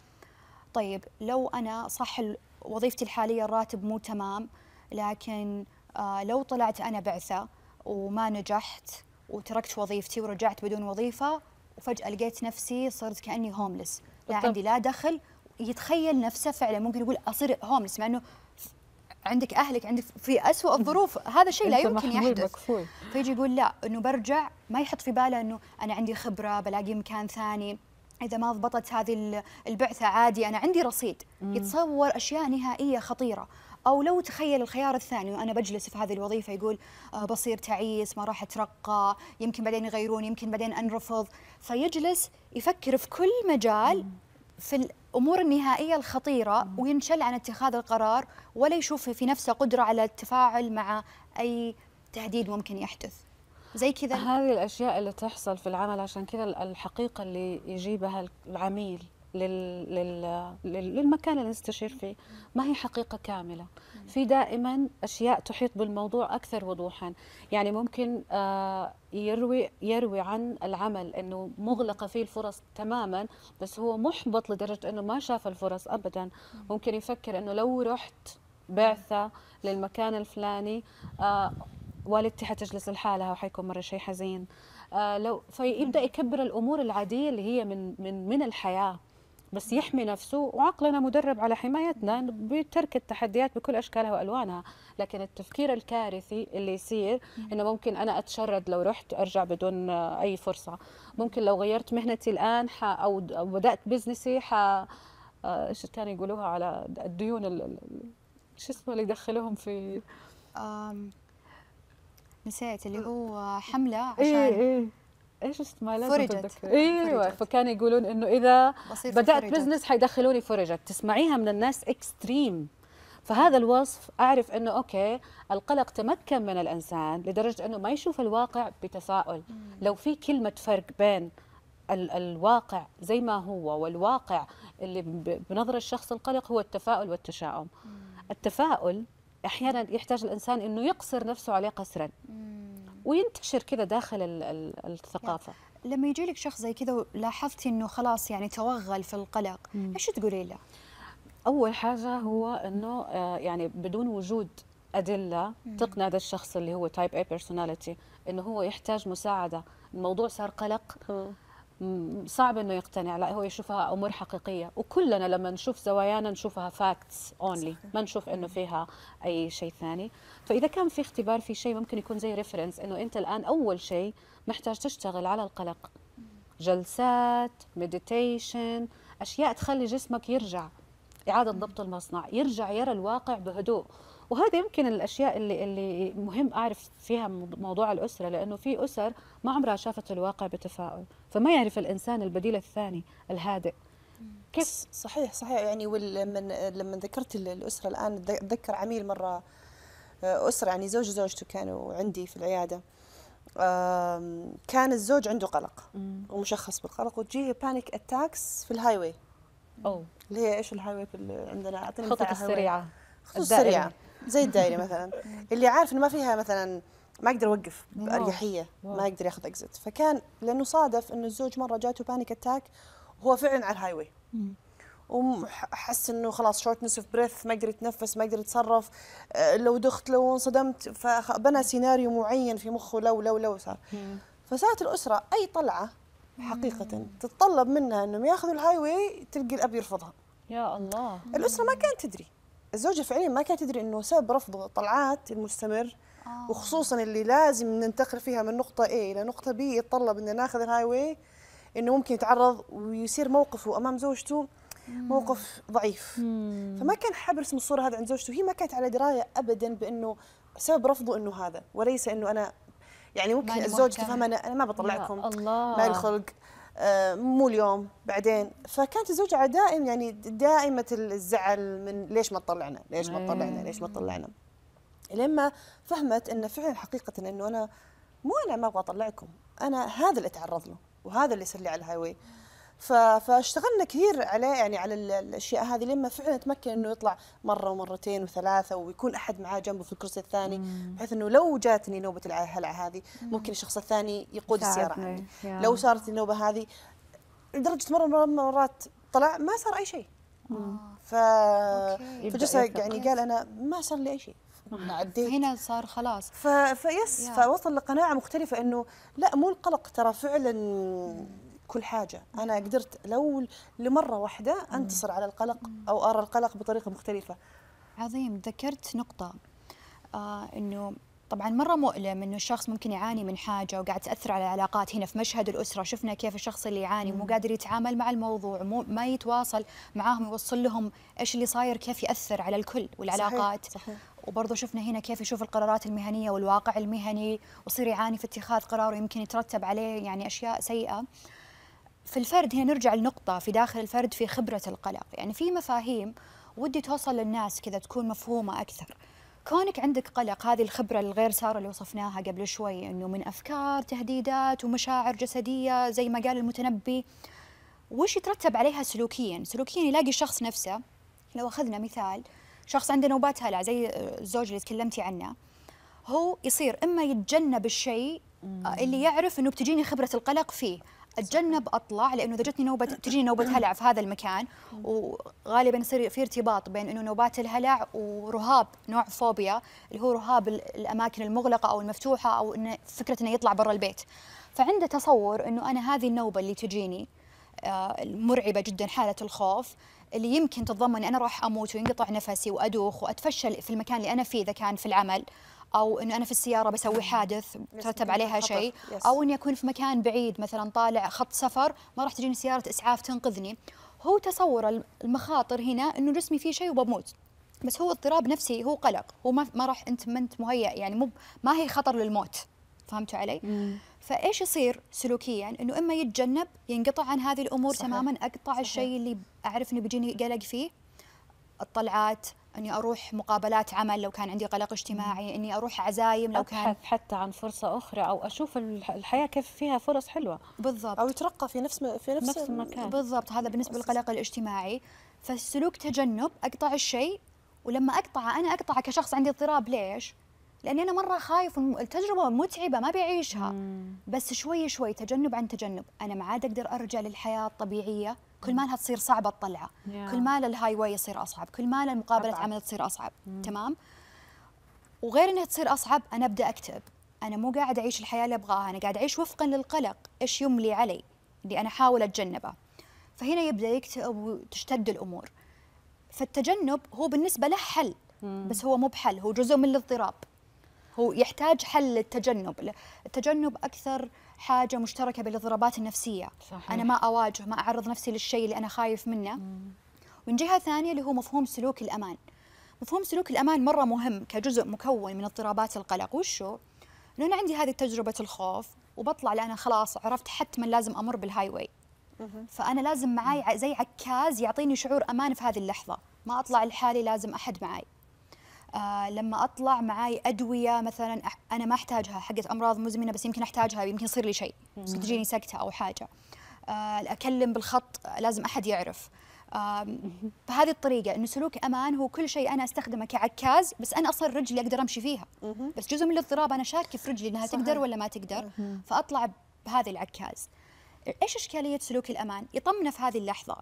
طيب لو أنا صح وظيفتي الحالية الراتب مو تمام لكن آه لو طلعت أنا بعثة وما نجحت وتركت وظيفتي ورجعت بدون وظيفة وفجأة لقيت نفسي صرت كأني هوملس لا بالضبط. عندي لا دخل. يتخيل نفسه فعلا ممكن يقول أصير هوملس مع إنه عندك أهلك عندك في أسوأ الظروف. هذا شيء لا يمكن يحدث. مكفول. فيجي يقول لا إنه برجع ما يحط في باله إنه أنا عندي خبرة بلاقي مكان ثاني. إذا ما ضبطت هذه ال- البعثة عادي أنا عندي رصيد. يتصور أشياء نهائية خطيرة. أو لو تخيل الخيار الثاني وأنا بجلس في هذه الوظيفة يقول آه بصير تعيس ما راح أترقى يمكن بعدين يغيرون يمكن بعدين أنرفض. فيجلس يفكر في كل مجال في الأمور النهائية الخطيرة وينشل عن اتخاذ القرار ولا يشوف في نفسه قدرة على التفاعل مع أي تهديد ممكن يحدث. زي كذا هذه الأشياء اللي تحصل في العمل عشان كذا الحقيقة اللي يجيبها العميل لل... لل... لل- للمكان اللي نستشير فيه ما هي حقيقة كاملة. في دائما أشياء تحيط بالموضوع أكثر وضوحا. يعني ممكن آه، يروي يروي عن العمل إنه مغلقة فيه الفرص تماما بس هو محبط لدرجة إنه ما شاف الفرص ابدا. ممكن يفكر إنه لو رحت بعثة للمكان الفلاني آه، والدتي حتجلس لحالها وحيكون مرة شيء حزين. آه لو فيبدا يكبر الأمور العادية اللي هي من من من الحياة. بس يحمي نفسه وعقلنا مدرب على حمايتنا بترك التحديات بكل أشكالها وألوانها. لكن التفكير الكارثي اللي يصير إنه ممكن أنا أتشرد لو رحت أرجع بدون أي فرصة. ممكن لو غيرت مهنتي الآن ح أو بدأت بزنسي ح آه، إيش كانوا يقولوها على الديون ال- ال- شو اسمه اللي يدخلوهم في نسيت اللي هو حملة إيه عشان إيه. إيش اسمها لازم فرجت. أيوه. فكانوا يقولون إنه إذا بدأت فرجت. business حيدخلوني فرجت. تسمعيها من الناس extreme فهذا الوصف أعرف إنه أوكي القلق تمكن من الإنسان لدرجة إنه ما يشوف الواقع بتفاؤل لو في كلمة فرق بين ال الواقع زي ما هو والواقع اللي بنظر الشخص القلق هو التفاؤل والتشاؤم. التفاؤل أحيانا يحتاج الإنسان إنه يقصر نفسه عليه قسرا وينتشر كذا داخل ال- ال- الثقافة. لما يجي لك شخص زي كذا ولاحظتي إنه خلاص يعني توغل في القلق إيش تقولي له؟ أول حاجة هو إنه آه، يعني بدون وجود أدلة تقنع هذا الشخص اللي هو type A personality إنه هو يحتاج مساعدة. الموضوع صار قلق. صعب إنه يقتنع. لا هو يشوفها أمور حقيقية. وكلنا لما نشوف زوايانا نشوفها facts only ما نشوف إنه فيها أي شيء ثاني. فإذا كان في اختبار في شيء ممكن يكون زي reference إنه أنت الآن أول شيء محتاج تشتغل على القلق. جلسات meditation أشياء تخلي جسمك يرجع. إعادة ضبط المصنع. يرجع يرى الواقع بهدوء. وهذا يمكن الأشياء اللي اللي مهم أعرف فيها مو- موضوع الأسرة لأنه في أسر ما عمرها شافت الواقع بتفاؤل فما يعرف الإنسان البديل الثاني الهادئ. كيف؟ صحيح صحيح. يعني ولما لما ذكرت ال- الأسرة الآن أتذكر عميل مرة آه، أسرة يعني زوج وزوجته كانوا عندي في العيادة. كان الزوج عنده قلق ومشخص بالقلق وتجيه panic attacks في ال highway اللي هي إيش ال highway عندنا؟ أعطيني الخطط مثال على ال high زي الدائري مثلا. <laughs> اللي عارف إنه ما فيها مثلا ما يقدر يوقف باريحيه. ما يقدر ياخذ exit فكان لأنه صادف إنه الزوج مرة جاته panic attack وهو فعلا على ال highway وحس إنه خلاص shortness of breath ما يقدر يتنفس ما يقدر يتصرف. آه، لو دخت لو انصدمت فبنى سيناريو معين في مخه لو لو لو صار. فصارت الأسرة أي طلعة حقيقه تتطلب منها انهم ياخذوا ال highway تلقي الأب يرفضها. يا الله. الأسرة ما كانت تدري. الزوجة فعليا ما كانت تدري أنه سبب رفض الطلعات المستمر وخصوصا اللي لازم ننتقل فيها من نقطة A إلى نقطة B يتطلب أن ناخذ ال highway أنه ممكن يتعرض ويصير موقفه أمام زوجته موقف ضعيف. فما كان حاب يرسم الصورة هذا عند زوجته هي ما كانت على دراية أبدا بأنه سبب رفضه أنه هذا وليس أنه أنا يعني ممكن الزوج. تفهم أنا أنا ما بطلعكم الله. ما لي خلق. آه، مو اليوم بعدين. فكانت الزوجة دائم يعني دائمة الزعل من ليش ما تطلعنا؟ ليش ما تطلعنا؟ ليش ما تطلعنا؟ لما فهمت إن فعلا حقيقة إنه أنا مو أنا ما أبغى أطلعكم أنا هذا اللي أتعرض له وهذا اللي يصير لي على ال highway ف- فاشتغلنا كثير عليه يعني على ال- الأشياء هذه لما فعلا تمكن إنه يطلع مرة ومرتين وثلاثة ويكون أحد معاه جنبه في الكرسي الثاني بحيث إنه لو جاتني نوبة الهلع هذه ممكن الشخص الثاني يقود السيارة. عني. لو صارت النوبة هذه لدرجة مرة مره مرات طلع ما صار أي شيء. ف okay. فجلس يعني قال أنا ما صار لي أي شيء. عديت. هنا صار خلاص. ف... face يا. فوصل لقناعة مختلفة إنه لا مو القلق ترى فعلا كل حاجة. أنا قدرت لو لمرة واحدة أنتصر على القلق أو أرى القلق بطريقة مختلفة. عظيم. ذكرت نقطة آه إنه طبعا مرة مؤلم إنه الشخص ممكن يعاني من حاجة وقاعد تأثر على العلاقات هنا في مشهد الأسرة. شفنا كيف الشخص اللي يعاني مو قادر يتعامل مع الموضوع مو ما يتواصل معاهم يوصل لهم إيش اللي صاير كيف يأثر على الكل والعلاقات. صحيح, صحيح. وبرضه شفنا هنا كيف يشوف القرارات المهنية والواقع المهني ويصير يعاني في اتخاذ قرار ويمكن يترتب عليه يعني أشياء سيئة. في الفرد هنا نرجع لنقطة في داخل الفرد في خبرة القلق. يعني في مفاهيم ودي توصل للناس كذا تكون مفهومة أكثر. كونك عندك قلق هذه الخبرة الغير سارة اللي وصفناها قبل شوي أنه من أفكار تهديدات ومشاعر جسدية زي ما قال المتنبي وش يترتب عليها سلوكيا؟ سلوكيا يلاقي الشخص نفسه لو أخذنا مثال شخص عنده نوبات هلع زي الزوج اللي تكلمتي عنه هو يصير إما يتجنب الشيء اللي يعرف إنه بتجيني خبرة القلق فيه أتجنب أطلع لأنه إذا جتني نوبه تجيني نوبة <coughs> هلع في هذا المكان وغالبا يصير في ارتباط بين إنه نوبات الهلع ورهاب نوع فوبيا اللي هو رهاب ال- الأماكن المغلقة أو المفتوحة أو إنه فكرة إنه يطلع برا البيت. فعنده تصور إنه أنا هذه النوبة اللي تجيني آه، المرعبة جدا حالة الخوف اللي يمكن تتضمن أنا راح أموت وينقطع نفسي وأدوخ وأتفشل في المكان اللي أنا فيه إذا كان في العمل. أو انه أنا في السيارة بسوي حادث ترتب عليها. شيء. أو إني أكون في مكان بعيد مثلا طالع خط سفر ما راح تجيني سيارة إسعاف تنقذني. هو تصور الم- المخاطر هنا إنه جسمي فيه شيء وبموت بس هو اضطراب نفسي هو قلق. هو ما راح انت ما انت مهيئ يعني مو ما هي خطر للموت. فهمتوا علي؟ فإيش يصير سلوكيا؟ إنه إما يتجنب ينقطع عن هذه الأمور صحيح. تماما أقطع الشيء اللي أعرف إنه بيجيني قلق فيه. الطلعات أني أروح مقابلات عمل لو كان عندي قلق اجتماعي إني أروح عزايم لو كان أبحث حتى عن فرصة أخرى أو أشوف الح- الحياة كيف فيها فرص حلوة. بالضبط. أو يترقى في نفس م- في نفس, نفس المكان. بالضبط. هذا بالنسبة للقلق الاجتماعي. فالسلوك تجنب أقطع الشيء ولما اقطعه أنا اقطعه كشخص عندي اضطراب. ليش؟ لأني أنا مرة خايف التجربة متعبة ما بعيشها. بس شوي شوي تجنب عن تجنب. أنا ما عاد أقدر أرجع للحياة الطبيعية. كل ما لها تصير صعبة الطلعه yeah. كل ما ال highway يصير أصعب. كل ما المقابله أصعب. عمل تصير أصعب. تمام؟ وغير إنها تصير أصعب أنا أبدأ أكتئب. أنا مو قاعد أعيش الحياة اللي أبغاها. أنا قاعد أعيش وفقا للقلق. إيش يملي علي؟ اللي أنا أحاول أتجنبه. فهنا يبدأ يكتئب وتشتد الأمور. فالتجنب هو بالنسبة له حل بس هو مو بحل. هو جزء من الاضطراب. هو يحتاج حل للتجنب. التجنب أكثر حاجة مشتركة بالاضطرابات النفسية. صحيح. أنا ما أواجه ما أعرض نفسي للشيء اللي أنا خايف منه. من جهة ثانية اللي هو مفهوم سلوك الأمان. مفهوم سلوك الأمان مرة مهم كجزء مكون من اضطرابات القلق. وشو؟ انه أنا عندي هذه تجربة الخوف وبطلع لأنا خلاص عرفت حتما لازم أمر بال highway فأنا لازم معاي ع- زي عكاز يعطيني شعور أمان في هذه اللحظة. ما أطلع لحالي لازم أحد معاي. آه لما أطلع معاي أدوية مثلا أنا ما أحتاجها حقت أمراض مزمنة بس يمكن أحتاجها يمكن يصير لي شيء تجيني سكتة أو حاجة. آه أكلم بالخط آه، لازم أحد يعرف. بهذه الطريقة إنه سلوك أمان هو كل شيء أنا أستخدمه كعكاز بس أنا أصلا رجلي أقدر أمشي فيها. بس جزء من الاضطراب أنا شاكة في رجلي إنها صحيح. تقدر ولا ما تقدر فأطلع بهذا العكاز. إيش إشكالية سلوك الأمان؟ يطمنا في هذه اللحظة.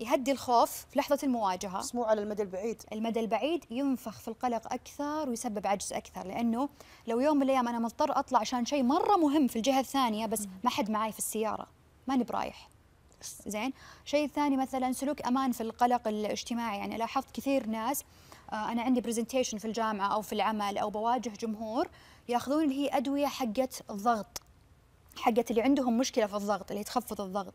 يهدي الخوف في لحظة المواجهة. بس مو على المدى البعيد. المدى البعيد ينفخ في القلق أكثر ويسبب عجز أكثر لأنه لو يوم من الأيام أنا مضطر أطلع عشان شيء مرة مهم في الجهة الثانية بس ما حد معي في السيارة ماني برايح. زين؟ شيء ثاني مثلا سلوك أمان في القلق الاجتماعي يعني لاحظت كثير ناس آه، أنا عندي برزنتيشن في الجامعة أو في العمل أو بواجه جمهور يأخذون اللي هي أدوية حقت الضغط حقت اللي عندهم مشكلة في الضغط اللي تخفض الضغط.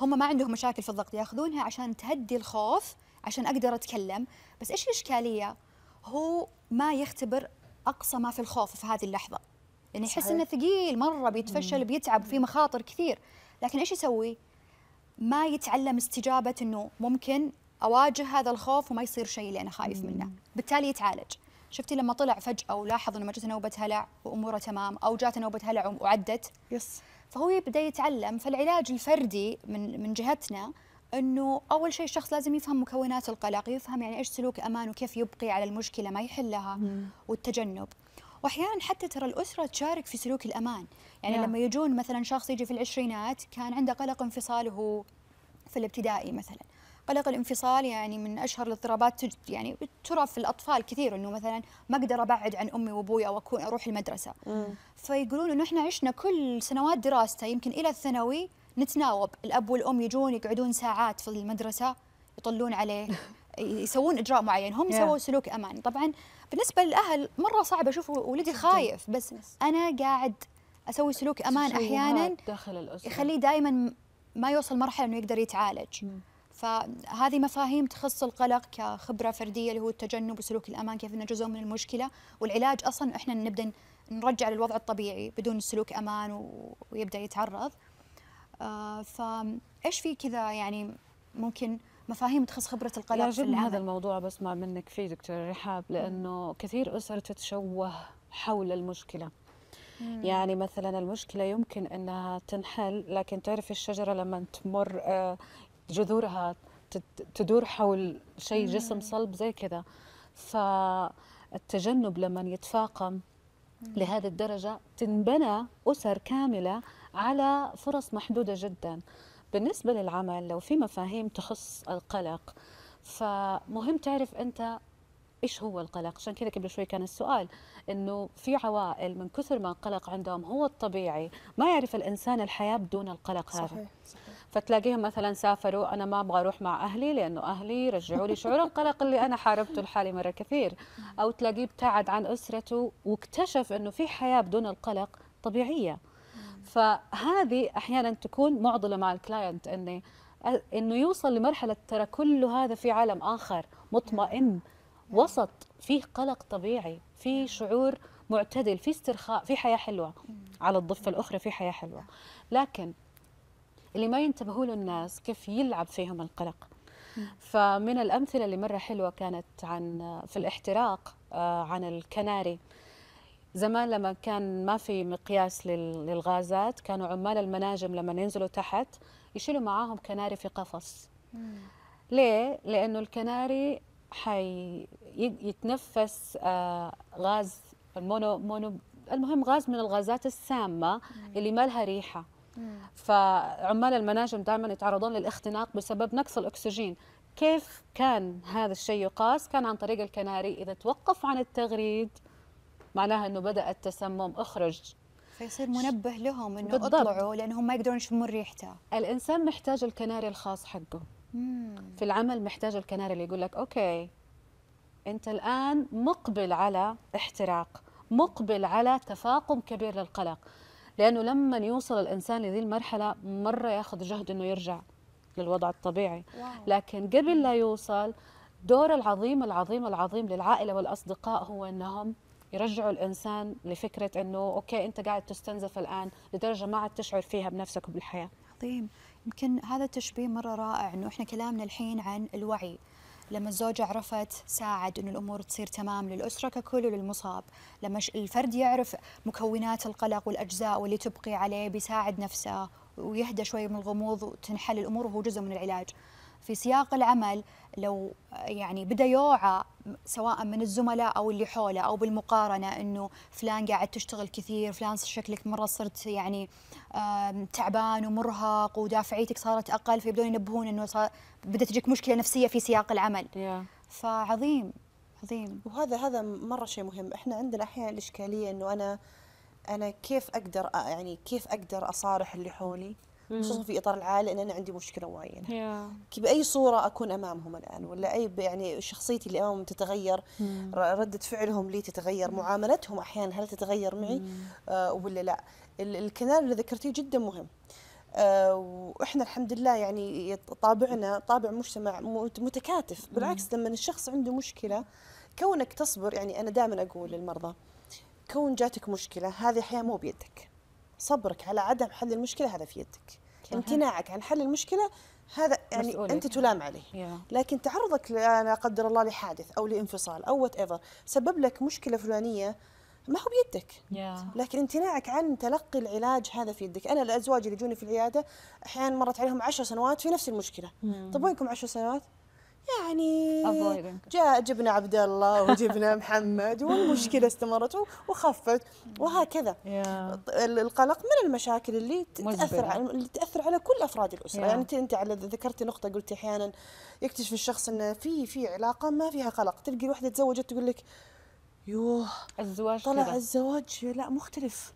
هم ما عندهم مشاكل في الضغط ياخذونها عشان تهدي الخوف عشان أقدر أتكلم. بس إيش الإشكالية؟ هو ما يختبر أقصى ما في الخوف في هذه اللحظة. يعني يحس صحيح. إنه ثقيل مرة بيتفشل بيتعب في مخاطر كثير. لكن إيش يسوي؟ ما يتعلم استجابة إنه ممكن أواجه هذا الخوف وما يصير شيء اللي أنا خايف منه. بالتالي يتعالج. شفتي لما طلع فجأة ولاحظ إنه ما جته نوبة هلع وأموره تمام أو جاته نوبة هلع وعدت؟ يس. فهو يبدأ يتعلم. فالعلاج الفردي من من جهتنا إنه أول شيء الشخص لازم يفهم مكونات القلق يفهم يعني إيش سلوك أمان وكيف يبقي على المشكلة ما يحلها والتجنب. وأحيانا حتى ترى الأسرة تشارك في سلوك الأمان. يعني نعم. لما يجون مثلا شخص يجي في العشرينات كان عنده قلق انفصال وهو في الابتدائي مثلا. قلق الانفصال يعني من أشهر الاضطرابات يعني ترى في الأطفال كثير إنه مثلا ما أقدر أبعد عن أمي وأبوي أو أكون أروح المدرسة. فيقولون إنه إحنا عشنا كل سنوات دراسته يمكن إلى الثانوي نتناوب. الأب والأم يجون يقعدون ساعات في المدرسة يطلون عليه <laughs> يسوون إجراء معين. هم Yeah. سووا سلوك أمان. طبعا بالنسبة للأهل مرة صعب. أشوف ولدي خايف بس أنا قاعد أسوي سلوك أمان أحيانا داخل الأسرة. يخليه دائما ما يوصل مرحلة إنه يقدر يتعالج. فهذه مفاهيم تخص القلق كخبرة فردية اللي هو التجنب وسلوك الأمان كيف إنه جزء من المشكلة. والعلاج أصلا إحنا نبدأ نرجع للوضع الطبيعي بدون سلوك أمان ويبدأ يتعرض. آه فايش في كذا يعني ممكن مفاهيم تخص خبرة القلق في يعجبني هذا الموضوع بسمع منك فيه دكتور رحاب لأنه كثير أسر تتشوه حول المشكلة. يعني مثلا المشكلة يمكن إنها تنحل لكن تعرف الشجرة لما تمر آه، جذورها تدور حول شيء جسم صلب زي كذا. فالتجنب لما يتفاقم لهذه الدرجة تنبنى أسر كاملة على فرص محدودة جدا. بالنسبة للعمل لو في مفاهيم تخص القلق فمهم تعرف أنت إيش هو القلق. عشان كذا قبل شوي كان السؤال إنه في عوائل من كثر ما القلق عندهم هو الطبيعي. ما يعرف الإنسان الحياة بدون القلق هذا. صحيح صحيح. فتلاقيهم مثلا سافروا أنا ما أبغى أروح مع أهلي لأنه أهلي رجعوا لي شعور القلق اللي أنا حاربته لحالي مرة كثير. أو تلاقيه ابتعد عن أسرته واكتشف إنه في حياة بدون القلق طبيعية. فهذه أحيانا تكون معضلة مع الكلاينت انه إنه يوصل لمرحلة ترى كل هذا في عالم آخر مطمئن وسط فيه قلق طبيعي في شعور معتدل في استرخاء في حياة حلوة. على الضفة الأخرى في حياة حلوة. لكن اللي ما ينتبهوا له الناس كيف يلعب فيهم القلق. فمن الأمثلة اللي مرة حلوة كانت عن في الاحتراق آه، عن الكناري. زمان لما كان ما في مقياس لل- للغازات كانوا عمال المناجم لما ينزلوا تحت يشيلوا معاهم كناري في قفص. ليه؟ لأنه الكناري حي يتنفس آه، غاز ال mono mono المهم غاز من الغازات السامة اللي ما لها ريحة. فعمال المناجم دائما يتعرضون للاختناق بسبب نقص الأكسجين. كيف كان هذا الشيء يقاس؟ كان عن طريق الكناري. إذا توقف عن التغريد معناها أنه بدأ التسمم. أخرج. فيصير منبه لهم إنه بالضبط. اطلعوا لأنهم ما يقدرون يشمون ريحته. الإنسان محتاج الكناري الخاص حقه. في العمل محتاج الكناري اللي يقول لك أوكي أنت الآن مقبل على احتراق مقبل على تفاقم كبير للقلق. لأنه لما يوصل الإنسان لذي المرحلة مرة ياخذ جهد إنه يرجع للوضع الطبيعي. لكن قبل لا يوصل دور العظيم العظيم العظيم للعائلة والأصدقاء هو إنهم يرجعوا الإنسان لفكرة إنه أوكي أنت قاعد تستنزف الآن لدرجة ما عاد تشعر فيها بنفسك وبالحياه عظيم. يمكن هذا التشبيه مرة رائع إنه إحنا كلامنا الحين عن الوعي. لما الزوجة عرفت ساعد إنه الأمور تصير تمام للأسرة ككل وللمصاب، لما الفرد يعرف مكونات القلق والأجزاء واللي تبقي عليه بيساعد نفسه ويهدى شوي من الغموض وتنحل الأمور وهو جزء من العلاج. في سياق العمل لو يعني بدا يوعى سواء من الزملاء أو اللي حوله أو بالمقارنة إنه فلان قاعد تشتغل كثير فلان شكلك مرة صرت يعني تعبان ومرهق ودافعيتك صارت أقل فيبدون ينبهون إنه صار بدات تجيك مشكلة نفسية في سياق العمل. يا فعظيم عظيم. وهذا هذا مرة شيء مهم. إحنا عندنا أحيانا الإشكالية إنه أنا أنا كيف أقدر يعني كيف أقدر أصارح اللي حولي؟ خصوصا في إطار العائلة ان أنا عندي مشكلة معينه يا. كي باي صورة أكون أمامهم الآن ولا أي يعني شخصيتي اللي أمامهم تتغير ر- ردة فعلهم لي تتغير معاملتهم أحيانا هل تتغير معي؟ آه ولا لا. ال- الكلام اللي ذكرتيه جدا مهم. آه وإحنا الحمد لله يعني طابعنا طابع مجتمع مت- متكاتف. بالعكس لما الشخص عنده مشكلة كونك تصبر يعني أنا دائما أقول للمرضى كون جاتك مشكلة هذه أحيانا مو بيدك. صبرك على عدم حل المشكلة هذا في يدك. امتناعك عن حل المشكلة هذا يعني مسؤولية. أنت تلام عليه. لكن تعرضك لا قدر الله لحادث أو لانفصال أو whatever سبب لك مشكلة فلانية ما هو بيدك. yeah. لكن امتناعك عن تلقي العلاج هذا في يدك. أنا الأزواج اللي يجوني في العيادة أحيانا مرت عليهم عشر سنوات في نفس المشكلة. طيب وينكم عشر سنوات؟ يعني. جاء جبنا عبد الله وجبنا <laughs> محمد والمشكلة استمرت وخفت وهكذا. القلق من المشاكل اللي تأثر. على اللي تأثر على كل أفراد الأسرة. يعني انت أنت على ذكرتي نقطة قلتي أحيانا يكتشف الشخص إنه في في علاقة ما فيها قلق. تلقي واحدة تزوجت تقول لك يوه الزواج طلع كذا. الزواج. لا مختلف.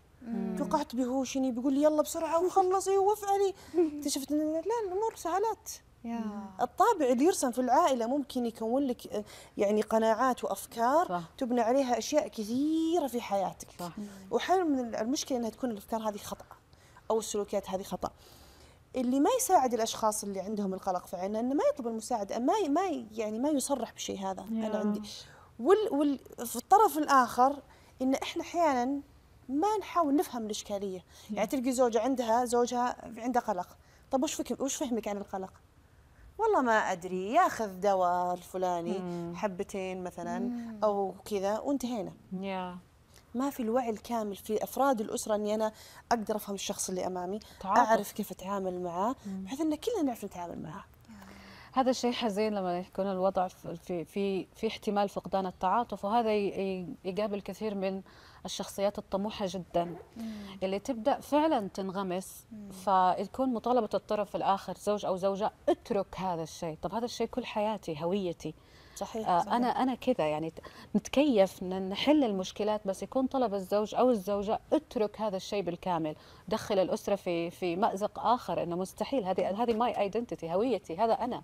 توقعت بهوشني بيقول لي يلا بسرعة وخلصي وافعلي <laughs> اكتشفت إن لا الأمور سهلات يا. الطابع اللي يرسم في العائلة ممكن يكون لك يعني قناعات وأفكار صح. تبنى عليها أشياء كثيرة في حياتك. صح. وحال من المشكلة إنها تكون الأفكار هذه خطأ أو السلوكيات هذه خطأ. اللي ما يساعد الأشخاص اللي عندهم القلق فعلا إنه ما يطلب المساعدة ما ما يعني ما يصرح بالشيء هذا يا. أنا عندي. وال وال في الطرف الآخر إن إحنا أحيانا ما نحاول نفهم الإشكالية. يعني تلقي زوجة عندها زوجها عنده قلق. طب وش فك وش فهمك عن القلق؟ والله ما أدري ياخذ دواء الفلاني حبتين مثلا أو كذا وانتهينا. يا. ما في الوعي الكامل في أفراد الأسرة إني أنا أقدر أفهم الشخص اللي أمامي تعاطف. أعرف كيف أتعامل معاه بحيث إن كلنا نعرف نتعامل معاه هذا الشيء حزين لما يكون الوضع في في في, احتمال فقدان التعاطف وهذا يقابل كثير من الشخصيات الطموحة جدا. اللي تبدأ فعلا تنغمس فيكون مطالبة الطرف الآخر زوج أو زوجة اترك هذا الشيء. طب هذا الشيء كل حياتي هويتي. صحيح, آه، صحيح. أنا أنا كذا يعني نتكيف نحل المشكلات بس يكون طلب الزوج أو الزوجة اترك هذا الشيء بالكامل. دخل الأسرة في في مأزق آخر إنه مستحيل هذه هذه my identity هويتي هذا أنا.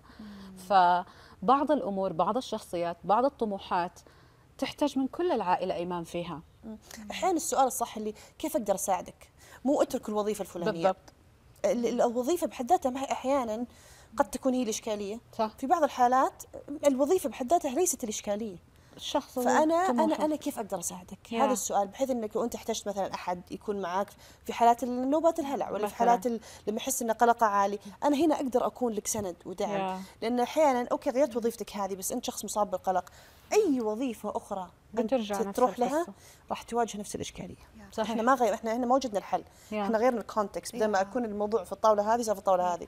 فبعض الأمور بعض الشخصيات بعض الطموحات تحتاج من كل العائلة إيمان فيها. أحيانا السؤال الصح اللي كيف أقدر أساعدك؟ مو أترك الوظيفة الفلانية. بالضبط. ال- ال- الوظيفة بحد ذاتها أحيانا قد تكون هي الإشكالية صح في بعض الحالات الوظيفة بحد ذاتها ليست الإشكالية الشخص فانا أنا. أنا كيف أقدر أساعدك؟ يا. هذا السؤال بحيث إنك لو أنت احتجت مثلا أحد يكون معاك في حالات النوبات الهلع ولا في. حالات ال- لما يحس ان قلقه عالي، أنا هنا أقدر أكون لك سند ودعم. لأن أحيانا okay غيرت وظيفتك هذه بس أنت شخص مصاب بالقلق، أي وظيفة أخرى بترجع نفس تروح لها. راح تواجه نفس الإشكالية. صحيح. إحنا ما غير إحنا إحنا ما وجدنا الحل،. إحنا غيرنا ال context بدل ما. أكون الموضوع في الطاولة هذه صار في الطاولة هذه.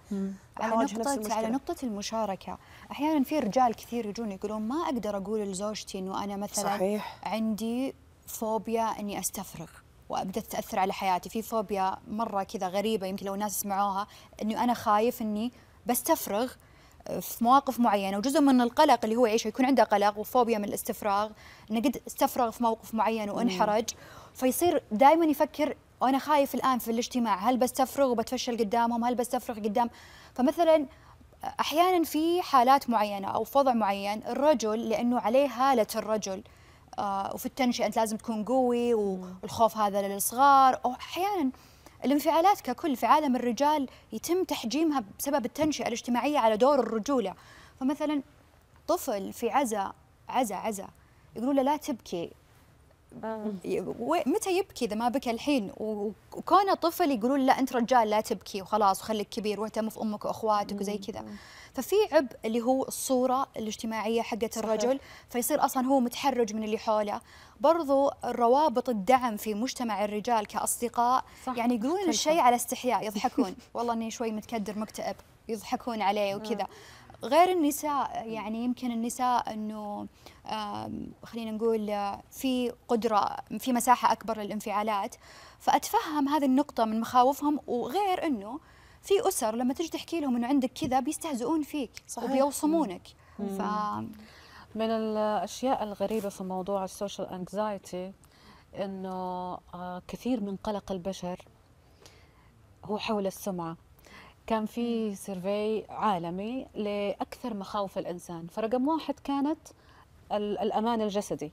على نقطة. على نقطة المشاركة أحيانا في رجال كثير يجون يقولون ما أقدر أقول لزوجتي إنه أنا مثلا صحيح. عندي فوبيا إني أستفرغ وابدت تأثر على حياتي في فوبيا مرة كذا غريبة يمكن لو الناس سمعوها إنه أنا خايف إني بستفرغ في مواقف معينة وجزء من القلق اللي هو يعيشه يكون عنده قلق وفوبيا من الاستفراغ انه قد استفرغ في موقف معين وانحرج فيصير دائما يفكر وأنا خايف الآن في الاجتماع هل بستفرغ وبتفشل قدامهم؟ هل بستفرغ قدام؟ فمثلا أحيانا في حالات معينة أو في وضع معين الرجل لأنه عليه هالة الرجل آه وفي التنشئة أنت لازم تكون قوي والخوف هذا للصغار أو أحيانا الانفعالات ككل في عالم الرجال يتم تحجيمها بسبب التنشئة الاجتماعية على دور الرجولة. فمثلا طفل في عزا عزا عزا يقولوا له لا تبكي. متى يبكي إذا ما بكى الحين؟ وكونه طفل يقولون لا أنت رجال لا تبكي وخلاص وخليك كبير واهتم في أمك وأخواتك وزي كذا. ففي عبء اللي هو الصورة الاجتماعية حقت الرجل فيصير أصلا هو متحرج من اللي حوله. برضو روابط الدعم في مجتمع الرجال كأصدقاء صح، يعني يقولون. الشيء على استحياء يضحكون. <laughs> والله إني شوي متكدر مكتئب يضحكون عليه وكذا. غير النساء يعني يمكن النساء إنه خلينا نقول آه، في قدرة في مساحة أكبر للانفعالات. فأتفهم هذه النقطة من مخاوفهم وغير إنه في أسر لما تجي تحكي لهم إنه عندك كذا بيستهزئون فيك صحيح. وبيوصمونك. ف من الأشياء الغريبة في موضوع ال social anxiety إنه آه، كثير من قلق البشر هو حول السمعة. كان في survey عالمي لأكثر مخاوف الإنسان فرقم واحد كانت ال- الأمان الجسدي.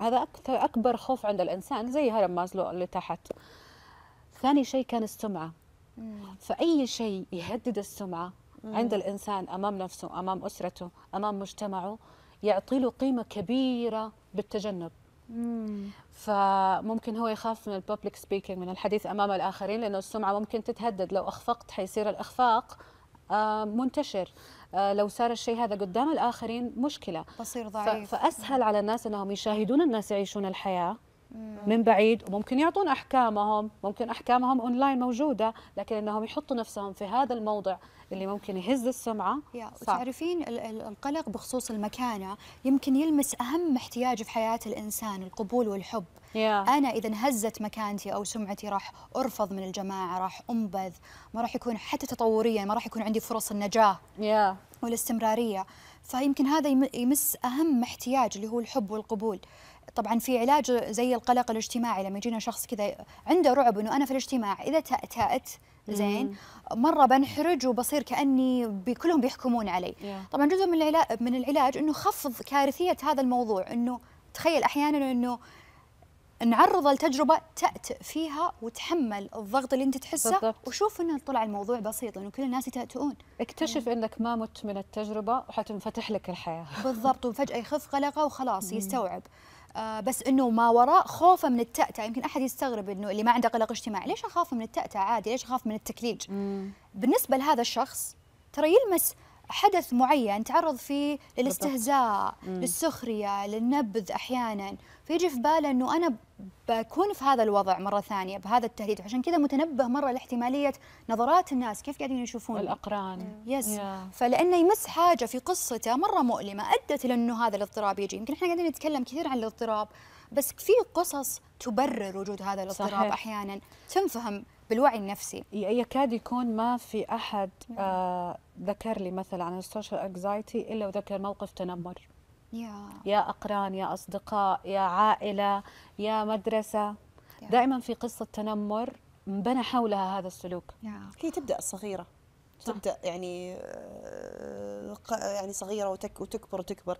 هذا أكثر أكبر خوف عند الإنسان زي هرم مازلو اللي تحت. ثاني شيء كان السمعة. فأي شيء يهدد السمعة عند الإنسان أمام نفسه أمام أسرته أمام مجتمعه يعطي له قيمة كبيرة بالتجنب. فممكن هو يخاف من الببليك سبيكينج من الحديث أمام الآخرين لأنه السمعة ممكن تتهدد. لو أخفقت حيصير الإخفاق آه، منتشر. آه، لو صار الشيء هذا قدام الآخرين مشكلة. بصير ضعيف. فأسهل على الناس أنهم يشاهدون الناس يعيشون الحياة من بعيد وممكن يعطون أحكامهم. ممكن أحكامهم أونلاين موجودة لكن أنهم يحطوا نفسهم في هذا الموضع. اللي ممكن يهز السمعة. يا. وتعرفين ال- ال- القلق بخصوص المكانة يمكن يلمس أهم احتياج في حياة الإنسان القبول والحب. يا. أنا إذا انهزت مكانتي أو سمعتي راح أرفض من الجماعة راح أنبذ ما راح يكون حتى تطوريا ما راح يكون عندي فرص النجاة يا. والاستمرارية. فيمكن هذا يم- يمس أهم احتياج اللي هو الحب والقبول. طبعا في علاج زي القلق الاجتماعي لما يجينا شخص كذا عنده رعب إنه أنا في الاجتماع إذا تأتأت زين؟ مرة بنحرج وبصير كأني كلهم بيحكمون علي. Yeah. طبعا جزء من العلاج من العلاج إنه خفض كارثية هذا الموضوع إنه تخيل أحيانا إنه نعرض التجربة تأتئ فيها وتحمل الضغط اللي أنت تحسه بالضبط. وشوف إنه طلع الموضوع بسيط انه كل الناس يتأتئون اكتشف أنك ما مت من التجربة وحتنفتح لك الحياة. بالضبط وفجأة يخف قلقه وخلاص يستوعب. آه بس إنه ما وراء خوفه من التأتأة. يمكن أحد يستغرب إنه اللي ما عنده قلق اجتماعي ليش أخاف من التأتأة عادي؟ ليش أخاف من التكليج؟ بالنسبة لهذا الشخص ترى يلمس حدث معين تعرض فيه للاستهزاء للسخرية للنبذ أحيانا. فيجي في باله أنه أنا بكون في هذا الوضع مرة ثانية بهذا التهديد. عشان كذا متنبه مرة لاحتمالية نظرات الناس. كيف قاعدين يشوفون؟ الأقران يس يا. فلأنه يمس حاجة في قصته مرة مؤلمة أدت إلى إنه هذا الاضطراب يجي. يمكن إحنا قاعدين نتكلم كثير عن الاضطراب بس في قصص تبرر وجود هذا الاضطراب صحيح. أحيانا. تنفهم بالوعي النفسي. يكاد يكون ما في أحد آه ذكر لي مثلا عن السوشيال انكزايتي إلا وذكر موقف تنمر. يا. يا أقران يا أصدقاء يا عائلة يا مدرسة. يا. دائما في قصة تنمر انبنى حولها هذا السلوك. يا. هي تبدأ صغيرة. صح. تبدأ يعني آه، يعني صغيرة وتك وتكبر وتكبر.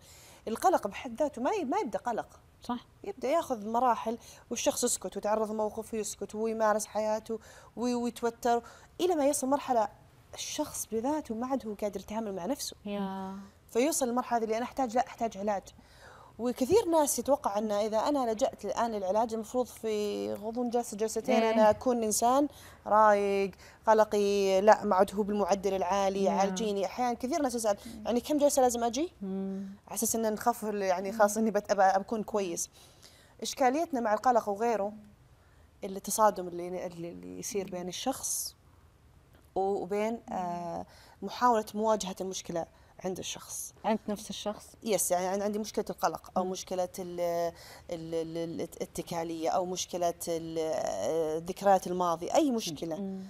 القلق بحد ذاته ما ما يبدأ قلق. صح. يبدأ ياخذ مراحل والشخص يسكت ويتعرض لموقف ويسكت ويمارس حياته وي- ويتوتر إلى ما يصل مرحلة الشخص بذاته ما عاد هو قادر يتعامل مع نفسه. يا. فيوصل للمرحلة هذه اللي أنا أحتاج لا أحتاج علاج. وكثير ناس يتوقع أن إذا أنا لجأت الآن للعلاج المفروض في غضون جلسه جلستين إيه. أنا أكون إنسان رايق قلقي لا ما عاد هو بالمعدل العالي. عالجيني أحيانا كثير ناس تسال يعني كم جلسة لازم أجي؟ على أساس إن نخفف يعني خلاص إني أكون كويس. إشكاليتنا مع القلق وغيره التصادم اللي اللي اللي يصير بين الشخص وبين آه، محاولة مواجهة المشكلة عند الشخص. عند نفس الشخص؟ يس يعني عندي مشكلة القلق أو مشكلة ال ال ال الاتكالية أو مشكلة ال- ذكريات الماضي أي مشكلة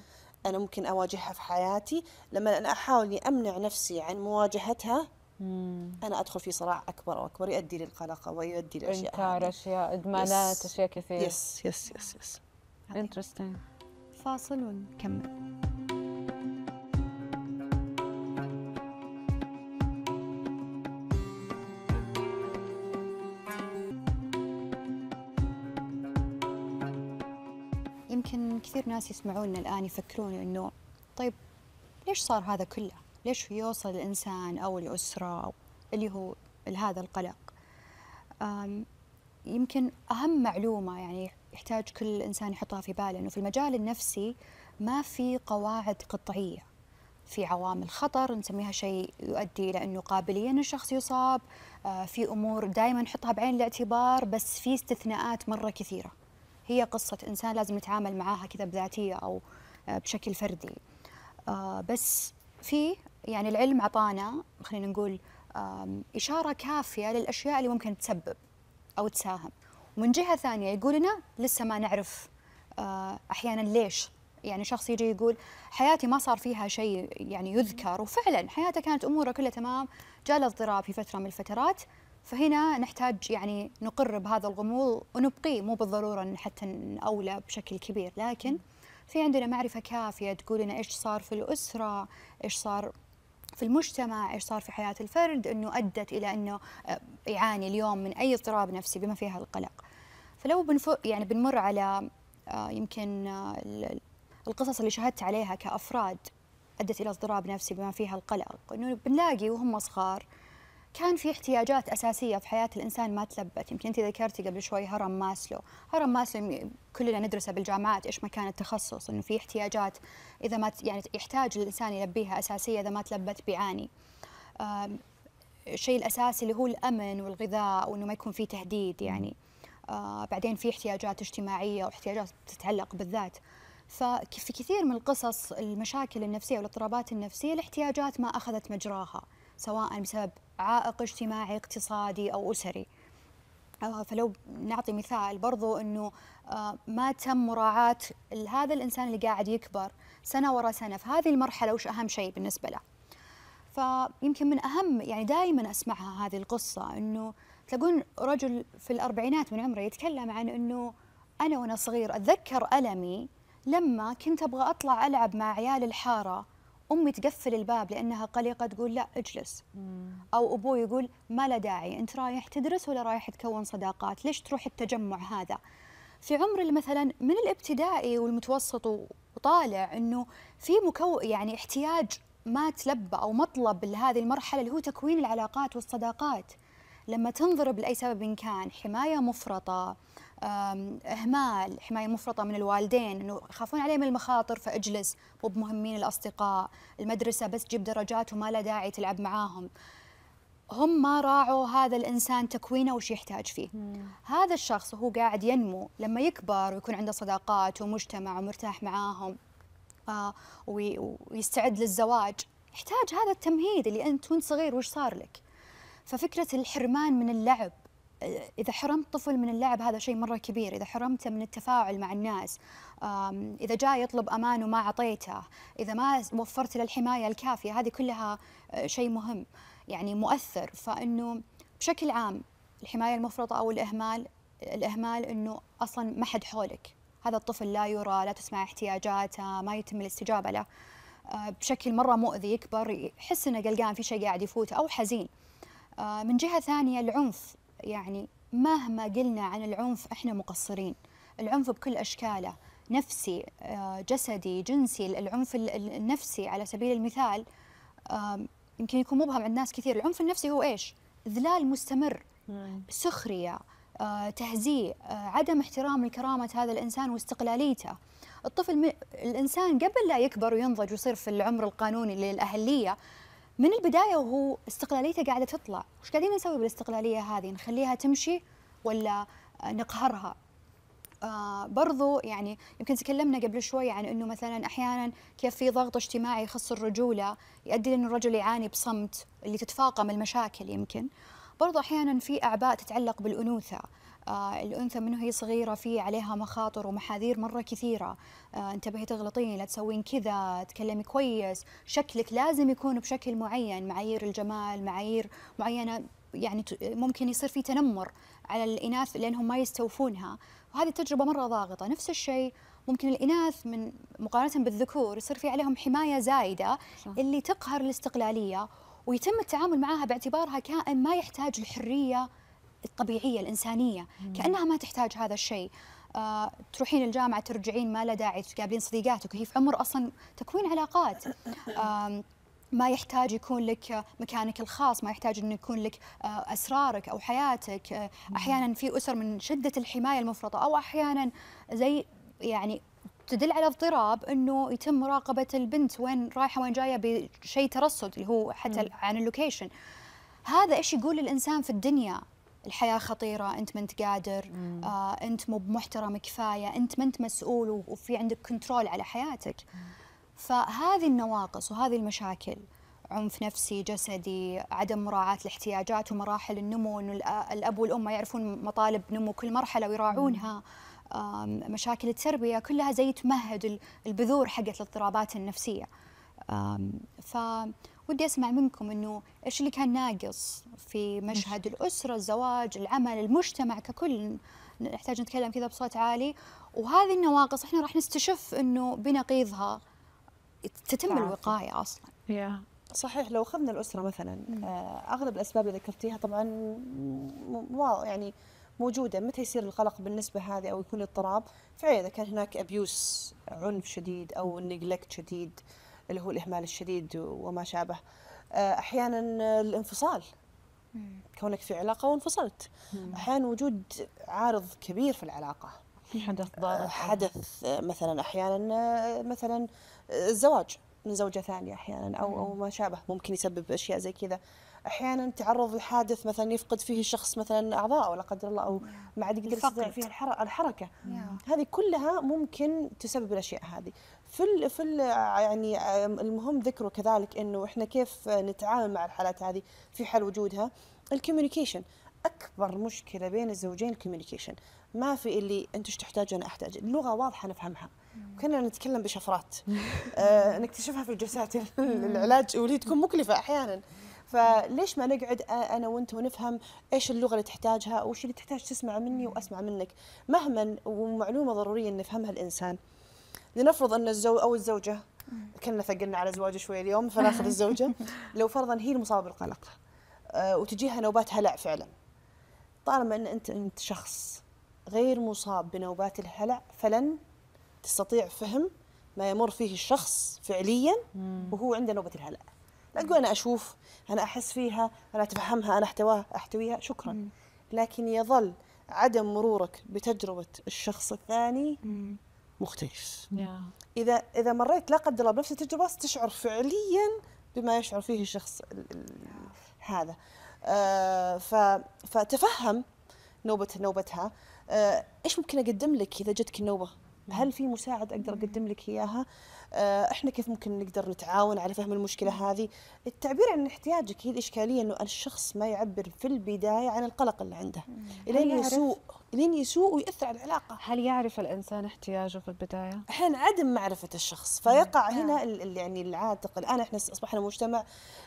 أنا ممكن أواجهها في حياتي. لما أنا أحاول إني أمنع نفسي عن مواجهتها مم. أنا أدخل في صراع أكبر وأكبر يؤدي للقلق ويؤدي لأشياء إنكار. أشياء إدمانات Yes. أشياء كثير yes yes yes yes interesting فاصل ونكمل. كثير ناس يسمعونا الآن يفكرون إنه طيب ليش صار هذا كله؟ ليش يوصل الإنسان أو الأسرة أو اللي هو هذا القلق؟ يمكن أهم معلومة يعني يحتاج كل إنسان يحطها في باله إنه في المجال النفسي ما في قواعد قطعية في عوامل خطر نسميها شيء يؤدي إلى أنه قابليا الشخص يصاب آه، في أمور دائما نحطها بعين الاعتبار بس في استثناءات مرة كثيرة هي قصة إنسان لازم نتعامل معاها كذا بذاتية أو آه، بشكل فردي. آه، بس في يعني العلم عطانا خلينا نقول إشارة كافية للأشياء اللي ممكن تسبب أو تساهم. ومن جهة ثانية يقول لنا لسه ما نعرف آه، أحيانا ليش. يعني شخص يجي يقول حياتي ما صار فيها شيء يعني يذكر وفعلا حياته كانت أموره كلها تمام. جاء اضطراب في فترة من الفترات فهنا نحتاج يعني نقر بهذا الغموض ونبقيه مو بالضرورة حتى نأولى بشكل كبير لكن في عندنا معرفة كافية تقول لنا إيش صار في الأسرة إيش صار في المجتمع إيش صار في حياة الفرد إنه أدت إلى إنه آه، يعاني اليوم من أي اضطراب نفسي بما فيها القلق. فلو بنف... يعني بنمر على آه، يمكن آه، ال- القصص اللي شاهدت عليها كأفراد أدت إلى اضطراب نفسي بما فيها القلق إنه بنلاقي وهم صغار كان في احتياجات أساسية في حياة الإنسان ما تلبت. يمكن أنت ذكرتي قبل شوي هرم ماسلو. هرم ماسلو كلنا ندرسه بالجامعات إيش ما كان التخصص؟ إنه في احتياجات إذا ما يعني يحتاج الإنسان يلبيها أساسية إذا ما تلبت بيعاني. الشيء الأساسي اللي هو الأمن والغذاء وإنه ما يكون في تهديد يعني. آه بعدين في احتياجات اجتماعية واحتياجات تتعلق بالذات. ففي كثير من القصص المشاكل النفسية والإضطرابات النفسية الاحتياجات ما أخذت مجراها سواء بسبب عائق اجتماعي اقتصادي أو أسري. آه، فلو نعطي مثال برضو إنه آه، ما تم مراعاة هذا الإنسان اللي قاعد يكبر سنة ورا سنة في هذه المرحلة وش أهم شيء بالنسبة له؟ فيمكن من أهم يعني دائما أسمعها هذه القصة إنه تلاقون رجل في الأربعينات من عمره يتكلم عن إنه أنا وأنا صغير أتذكر ألمي لما كنت أبغى أطلع ألعب مع عيال الحارة أمي تقفل الباب لأنها قلقة تقول لا اجلس. أو أبوي يقول ما له داعي أنت رايح تدرس ولا رايح تكون صداقات؟ ليش تروح التجمع هذا؟ في عمر اللي مثلا من الابتدائي والمتوسط وطالع إنه في مكو يعني احتياج ما تلبى أو مطلب لهذه المرحلة اللي هو تكوين العلاقات والصداقات. لما تنضرب لأي سبب كان حماية مفرطة إهمال حماية مفرطة من الوالدين إنه يخافون عليه من المخاطر فاجلس. مو بمهمين الأصدقاء المدرسة بس جيب درجات وما له داعي تلعب معاهم. هم ما راعوا هذا الإنسان تكوينه وش يحتاج فيه. هذا الشخص وهو قاعد ينمو. لما يكبر ويكون عنده صداقات ومجتمع ومرتاح معاهم آه وي- ويستعد للزواج يحتاج هذا التمهيد اللي أنت وأنت صغير وش صار لك. ففكرة الحرمان من اللعب إذا حرمت طفل من اللعب هذا شيء مرة كبير إذا حرمته من التفاعل مع الناس إذا جاء يطلب أمان وما أعطيته إذا ما وفرت له الحماية الكافية هذه كلها آه، شيء مهم يعني مؤثر. فإنه بشكل عام الحماية المفرطة أو الإهمال الإهمال إنه أصلا ما حد حولك. هذا الطفل لا يرى لا تسمع احتياجاته ما يتم الاستجابة له. آه، بشكل مرة مؤذي يكبر يحس إنه قلقان في شيء قاعد يفوته أو حزين. آه، من جهة ثانية العنف. يعني مهما قلنا عن العنف إحنا مقصرين. العنف بكل أشكاله نفسي آه، جسدي جنسي العنف ال- ال- النفسي على سبيل المثال يمكن يكون مبهم عند ناس كثير. العنف النفسي هو إيش؟ اذلال مستمر سخرية آه، تهزيء آه، عدم احترام لكرامة هذا الإنسان واستقلاليته. الطفل. الإنسان قبل لا يكبر وينضج ويصير في العمر القانوني للأهلية من البداية وهو استقلاليته قاعدة تطلع وش قاعدين نسوي بالاستقلالية هذه؟ نخليها تمشي ولا نقهرها؟ آه برضو يعني يمكن تكلمنا قبل شوي عن إنه مثلا أحيانا كيف في ضغط اجتماعي يخص الرجولة يؤدي لأنه الرجل يعاني بصمت اللي تتفاقم المشاكل يمكن. برضو أحيانا في أعباء تتعلق بالأنوثة الأنثى من هي صغيرة في عليها مخاطر ومحاذير مرة كثيرة. آه انتبهي تغلطين لا تسوين كذا تكلمي كويس. شكلك لازم يكون بشكل معين معايير الجمال معايير معينة يعني ممكن يصير في تنمر على الإناث لأنهم ما يستوفونها. وهذه تجربه مرة ضاغطة. نفس الشيء ممكن الإناث من مقارنة بالذكور يصير في عليهم حماية زايدة صح. اللي تقهر الاستقلالية ويتم التعامل معها باعتبارها كائن ما يحتاج الحريه الطبيعية الإنسانية. كأنها ما تحتاج هذا الشيء. آه، تروحين الجامعة ترجعين ما لا داعي تقابلين صديقاتك وهي في عمر أصلا تكوين علاقات. آم، ما يحتاج يكون لك مكانك الخاص ما يحتاج إنه يكون لك آه، أسرارك أو حياتك. آه، أحيانا في أسر من شدة الحماية المفرطة أو أحيانا زي يعني تدل على اضطراب إنه يتم مراقبة البنت وين رايحة وين جاية بشيء ترصد اللي هو حتى عن ال location. هذا إيش يقول للإنسان في الدنيا؟ الحياة خطيرة أنت ما أنت قادر آه أنت مو بمحترم كفاية أنت ما أنت مسؤول وفي عندك control على حياتك. فهذه النواقص وهذه المشاكل عنف نفسي جسدي عدم مراعاة الاحتياجات ومراحل النمو إنه الأ- الأب والأم ما يعرفون مطالب نمو كل مرحلة ويراعونها مشاكل التربية كلها زي تمهد ال- البذور حقت الاضطرابات النفسية. آم، فودي أسمع منكم إنه إيش اللي كان ناقص في مشهد الأسرة الزواج العمل المجتمع ككل. نحتاج نتكلم كذا بصوت عالي. وهذه النواقص إحنا راح نستشف إنه بنقيضها تتم. الوقاية أصلا. يا صحيح لو أخذنا الأسرة مثلا آه، أغلب الأسباب اللي ذكرتيها طبعا م- يعني موجودة. متى يصير القلق بالنسبة هذه أو يكون اضطراب؟ فعلا إذا كان هناك ابيوس عنف شديد أو نيجلكت شديد اللي هو الإهمال الشديد وما شابه. آه، أحيانا الانفصال. كونك في علاقة وانفصلت. أحيانا وجود عارض كبير في العلاقة. حدث ضارب. حدث آه، مثلا أحيانا آه، مثلا آه، الزواج من زوجة ثانية أحيانا أو أو ما شابه. ممكن يسبب أشياء زي كذا. أحيانا تعرض لحادث مثلا يفقد فيه الشخص مثلا أعضاء ولا قدر الله أو ما عاد يقدر يستطيع. فيها الحر- الحركة. هذه كلها ممكن تسبب الأشياء هذه. في ال في ال يعني المهم ذكره كذلك إنه إحنا كيف نتعامل مع الحالات هذه في حال وجودها. ال communication أكبر مشكلة بين الزوجين ال communication ما في اللي أنت إيش تحتاج وأنا أحتاج. اللغة واضحة نفهمها. كنا نتكلم بشفرات. <laughs> آه نكتشفها في الجلسات. العلاج واللي تكون مكلفة أحيانا. فليش ما نقعد آه، أنا وأنت ونفهم إيش اللغة اللي تحتاجها وش اللي تحتاج تسمع مني وأسمع منك. مهما ومعلومة ضرورية إن يفهمها الإنسان. لنفرض أن الزوج أو الزوجة. كنا ثقلنا على زواجه شوي اليوم فناخذ <laughs> الزوجة. لو فرضا هي المصابة بالقلق آه، وتجيها نوبات هلع فعلا. طالما أن انت أنت شخص غير مصاب بنوبات الهلع فلن تستطيع فهم ما يمر فيه الشخص فعليا وهو عنده نوبة الهلع. لا تقول أنا أشوف أنا أحس فيها أنا أتفهمها أنا احتواها أحتويها شكرا. لكن يظل عدم مرورك بتجربة الشخص الثاني مختلف. يا. إذا إذا مريت لا قدر الله بنفس التجربة ستشعر فعليا بما يشعر فيه الشخص ال- ال- هذا. آه فتفهم نوبة نوبتها. آه إيش ممكن أقدم لك إذا جتك النوبة؟ هل في مساعد أقدر أقدم لك إياها؟ آه إحنا كيف ممكن نقدر نتعاون على فهم المشكلة هذه؟ التعبير عن احتياجك هي الإشكالية إنه الشخص ما يعبر في البداية عن القلق اللي عنده. الين؟ يسوء الين يسوء ويأثر على العلاقة. هل يعرف الإنسان احتياجه في البداية؟ أحيانا عدم معرفة الشخص فيقع هنا ال- ال- يعني العاتق. الآن إحنا أصبحنا مجتمع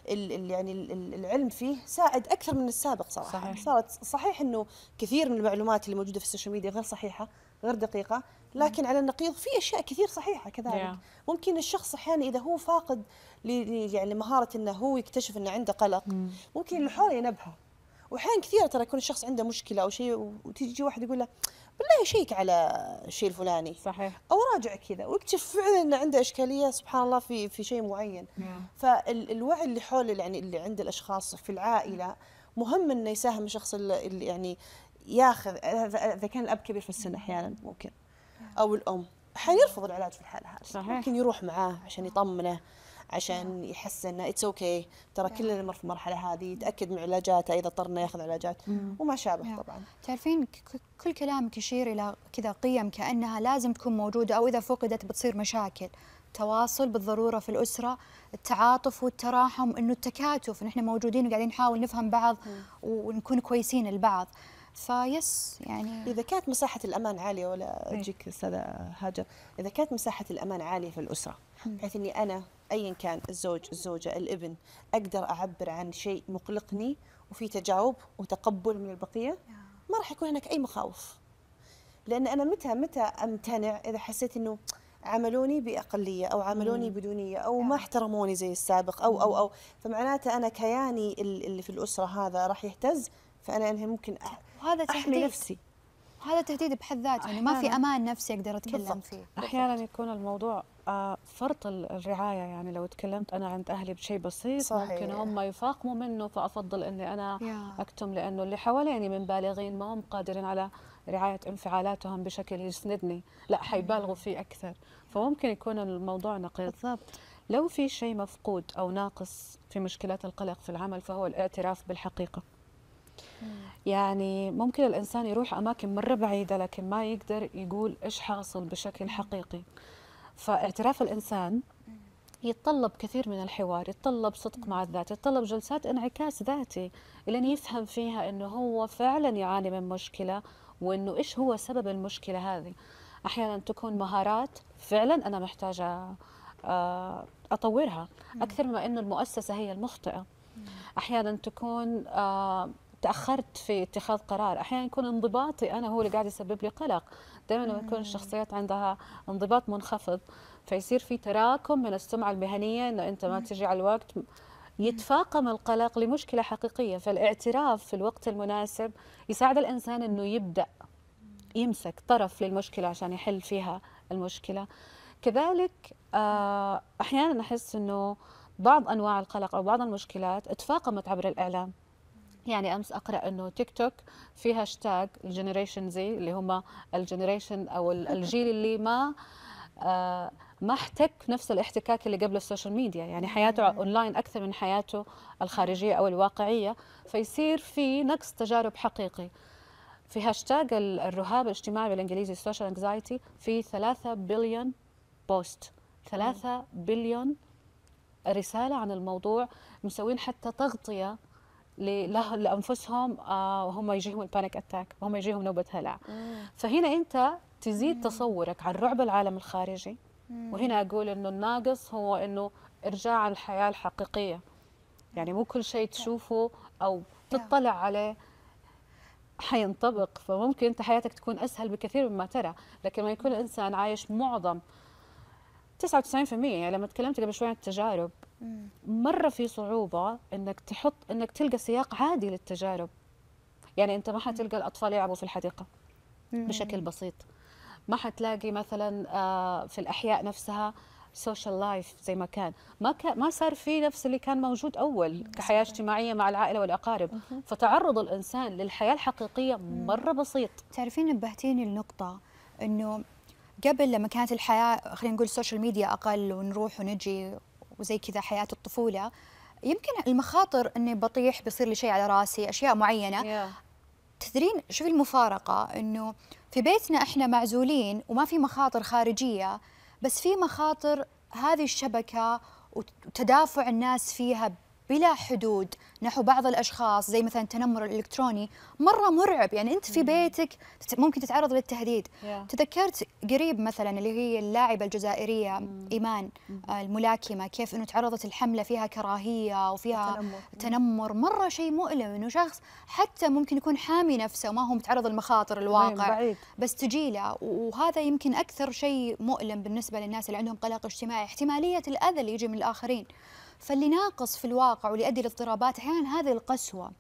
يعني ال- ال- العلم فيه سائد أكثر من السابق صراحة. صحيح. صارت صحيح إنه كثير من المعلومات اللي موجودة في السوشيال ميديا غير صحيحة غير دقيقة لكن على النقيض في أشياء كثير صحيحة كذلك. Yeah. ممكن الشخص أحيانا إذا هو فاقد يعني مهارة إنه هو يكتشف إنه عنده قلق ممكن اللي حوله ينبهه. وأحيانا كثيرة ترى يكون الشخص عنده مشكلة أو شيء وتيجي واحد يقول له بالله شيك على الشيء الفلاني. صحيح. أو راجع كذا ويكتشف فعلا إنه عنده إشكالية سبحان الله في في شيء معين. فالوعي اللي حول يعني اللي عند الأشخاص في العائلة مهم إنه يساهم الشخص اللي يعني ياخذ إذا كان الأب كبير في السن أحيانا ممكن. أو الأم. أحيانا يرفض العلاج في الحالة هذه. صحيح. ممكن يروح معاه عشان يطمنه. عشان يحس إنه it's okay ترى كلنا نمر في المرحلة هذه يتأكد من علاجاته إذا اضطرنا ياخذ علاجات. وما شابه نعم. طبعا. تعرفين كل كلامك يشير إلى كذا قيم كأنها لازم تكون موجودة أو إذا فقدت بتصير مشاكل. تواصل بالضرورة في الأسرة التعاطف والتراحم إنه التكاتف نحن موجودين وقاعدين نحاول نفهم بعض ونكون كويسين لبعض. فيس يعني إذا كانت مساحة الأمان عالية ولا أجيك أستاذة هاجر إذا كانت مساحة الأمان عالية في الأسرة بحيث إني أنا ايا كان الزوج الزوجة الابن أقدر أعبر عن شيء مقلقني وفي تجاوب وتقبل من البقية؟ ما راح يكون هناك أي مخاوف. لأن أنا متى متى أمتنع إذا حسيت إنه عملوني بأقلية أو عملوني بدونية أو ما احترموني زي السابق أو أو أو. فمعناته أنا كياني ال- اللي في الأسرة هذا راح يهتز فأنا أنا ممكن أح- وهذا أحمي تهديد. نفسي. هذا تهديد بحد ذاته يعني ما في أمان نفسي أقدر أتكلم بالضبط. فيه. أحيانا يكون الموضوع فرط ال- الرعاية يعني لو تكلمت أنا عند أهلي بشيء بسيط صحيح. ممكن هم يفاقموا منه فأفضل إني أنا يا. أكتم لأنه اللي حواليني من بالغين ما هم قادرين على رعاية انفعالاتهم بشكل يسندني. لا حيبالغوا فيه أكثر. فممكن يكون الموضوع نقيض. بالضبط. لو في شيء مفقود أو ناقص في مشكلات القلق في العمل فهو الاعتراف بالحقيقة. يعني ممكن الإنسان يروح أماكن مرة بعيدة لكن ما يقدر يقول إيش حاصل بشكل حقيقي. فاعتراف الإنسان يتطلب كثير من الحوار يتطلب صدق مع الذات يتطلب جلسات انعكاس ذاتي لين يفهم فيها إنه هو فعلا يعاني من مشكلة وإنه إيش هو سبب المشكلة هذه. أحيانا تكون مهارات فعلا أنا محتاجة آه، أطورها أكثر مما إنه المؤسسة هي المخطئة. أحيانا تكون آه، تأخرت في اتخاذ قرار. أحيانا يكون انضباطي أنا هو اللي قاعد يسبب لي قلق. دائما لما تكون الشخصيات عندها انضباط منخفض فيصير في تراكم من السمعة المهنية إنه أنت ما تجي على الوقت يتفاقم القلق لمشكلة حقيقية. فالاعتراف في الوقت المناسب يساعد الإنسان إنه يبدأ يمسك طرف للمشكلة عشان يحل فيها المشكلة. كذلك آه، أحيانا أحس إنه بعض أنواع القلق أو بعض المشكلات تفاقمت عبر الإعلام. يعني أمس أقرأ إنه تيك توك في هاشتاج ال generation Z اللي هم ال generation أو <laughs> الجيل اللي ما آه ما احتك نفس الاحتكاك اللي قبل ال social media. يعني حياته اونلاين أكثر من حياته الخارجية أو الواقعية. فيصير في نقص تجارب حقيقي. في هاشتاج الرهاب الاجتماعي بالإنجليزي ال social anxiety في 3 بليون post 3 بليون رسالة عن الموضوع مسوين حتى تغطية لأنفسهم آه وهم يجيهم ال panic attack وهم يجيهم نوبة هلع. فهنا أنت تزيد تصورك عن رعب العالم الخارجي. وهنا أقول إنه الناقص هو إنه إرجاع الحياة الحقيقية. يعني مو كل شيء تشوفه أو تطلع عليه حينطبق. فممكن أنت حياتك تكون أسهل بكثير مما ترى. لكن ما يكون الانسان عايش معظم 99% يعني لما تكلمت قبل شوي عن التجارب مرة في صعوبة إنك تحط إنك تلقى سياق عادي للتجارب. يعني أنت ما حتلقى الأطفال يلعبوا في الحديقة بشكل بسيط. ما حتلاقي مثلا آه، في الأحياء نفسها social life زي ما كان. ما ما صار في نفس اللي كان موجود أول كحياة اجتماعية مع العائلة والأقارب. فتعرض الإنسان للحياة الحقيقية مرة بسيط. تعرفين نبهتيني لنقطة إنه قبل لما كانت الحياة خلينا نقول ال social media أقل ونروح ونجي وزي كذا حياة الطفولة. يمكن المخاطر إني بطيح بيصير لي شيء على راسي أشياء معينة. Yeah. تدرين شوفي المفارقة؟ إنه في بيتنا إحنا معزولين وما في مخاطر خارجية بس في مخاطر هذه الشبكة وتدافع الناس فيها بلا حدود. نحو بعض الأشخاص زي مثلا التنمر الإلكتروني مرة مرعب. يعني أنت في بيتك ممكن تتعرض للتهديد. Yeah. تذكرت قريب مثلا اللي هي اللاعبة الجزائرية mm. إيمان mm. الملاكمة كيف إنه تعرضت الحملة فيها كراهية وفيها تنمر, تنمر. مرة شيء مؤلم إنه شخص حتى ممكن يكون حامي نفسه وما هو متعرض لمخاطر الواقع. بعيد. بس تجي له وهذا يمكن أكثر شيء مؤلم بالنسبة للناس اللي عندهم قلق اجتماعي. احتمالية الأذى اللي يجي من الآخرين. فاللي ناقص في الواقع واللي يؤدي لاضطرابات أحيانا هذه القسوة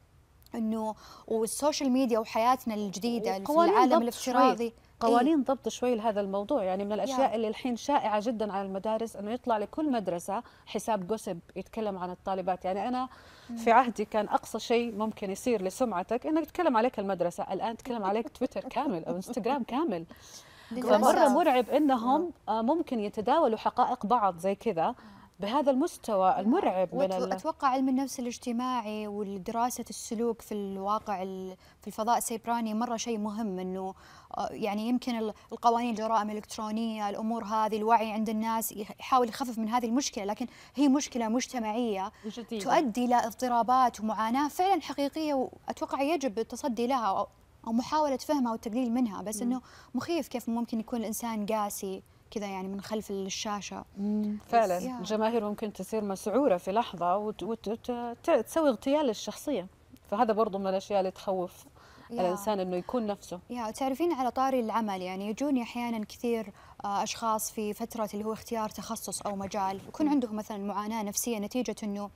إنه وال social media وحياتنا الجديدة في العالم الافتراضي. قوانين إيه؟ ضبط شوي لهذا الموضوع. يعني من الأشياء yeah. اللي الحين شائعة جدا على المدارس إنه يطلع لكل مدرسة حساب gossip يتكلم عن الطالبات. يعني أنا في عهدي كان أقصى شيء ممكن يصير لسمعتك إنك تتكلم عليك المدرسة. الآن تتكلم عليك <laughs> تويتر كامل أو إنستغرام كامل. فمرة مرعب إنهم آه، ممكن يتداولوا حقائق بعض زي كذا. بهذا المستوى المرعب من أتوقع علم النفس الاجتماعي ودراسة السلوك في الواقع في الفضاء السيبراني مرة شيء مهم إنه آه، يعني يمكن القوانين الجرائم الإلكترونية الأمور هذه الوعي عند الناس يحاول يخفف من هذه المشكلة لكن هي مشكلة مجتمعية جديدة. تؤدي إلى اضطرابات ومعاناة فعلا حقيقية وأتوقع يجب التصدي لها أو محاولة فهمها والتقليل منها بس إنه مخيف كيف ممكن يكون الإنسان قاسي. كذا يعني من خلف الشاشة. فعلا. الجماهير ممكن تصير مسعورة في لحظة وتسوي اغتيال للشخصية. فهذا برضو من الأشياء اللي تخوف. الإنسان إنه يكون نفسه. يا تعرفين على طاري العمل يعني يجوني أحيانا كثير آه، أشخاص في فترة اللي هو اختيار تخصص أو مجال يكون عندهم مثلا معاناة نفسية نتيجة إنه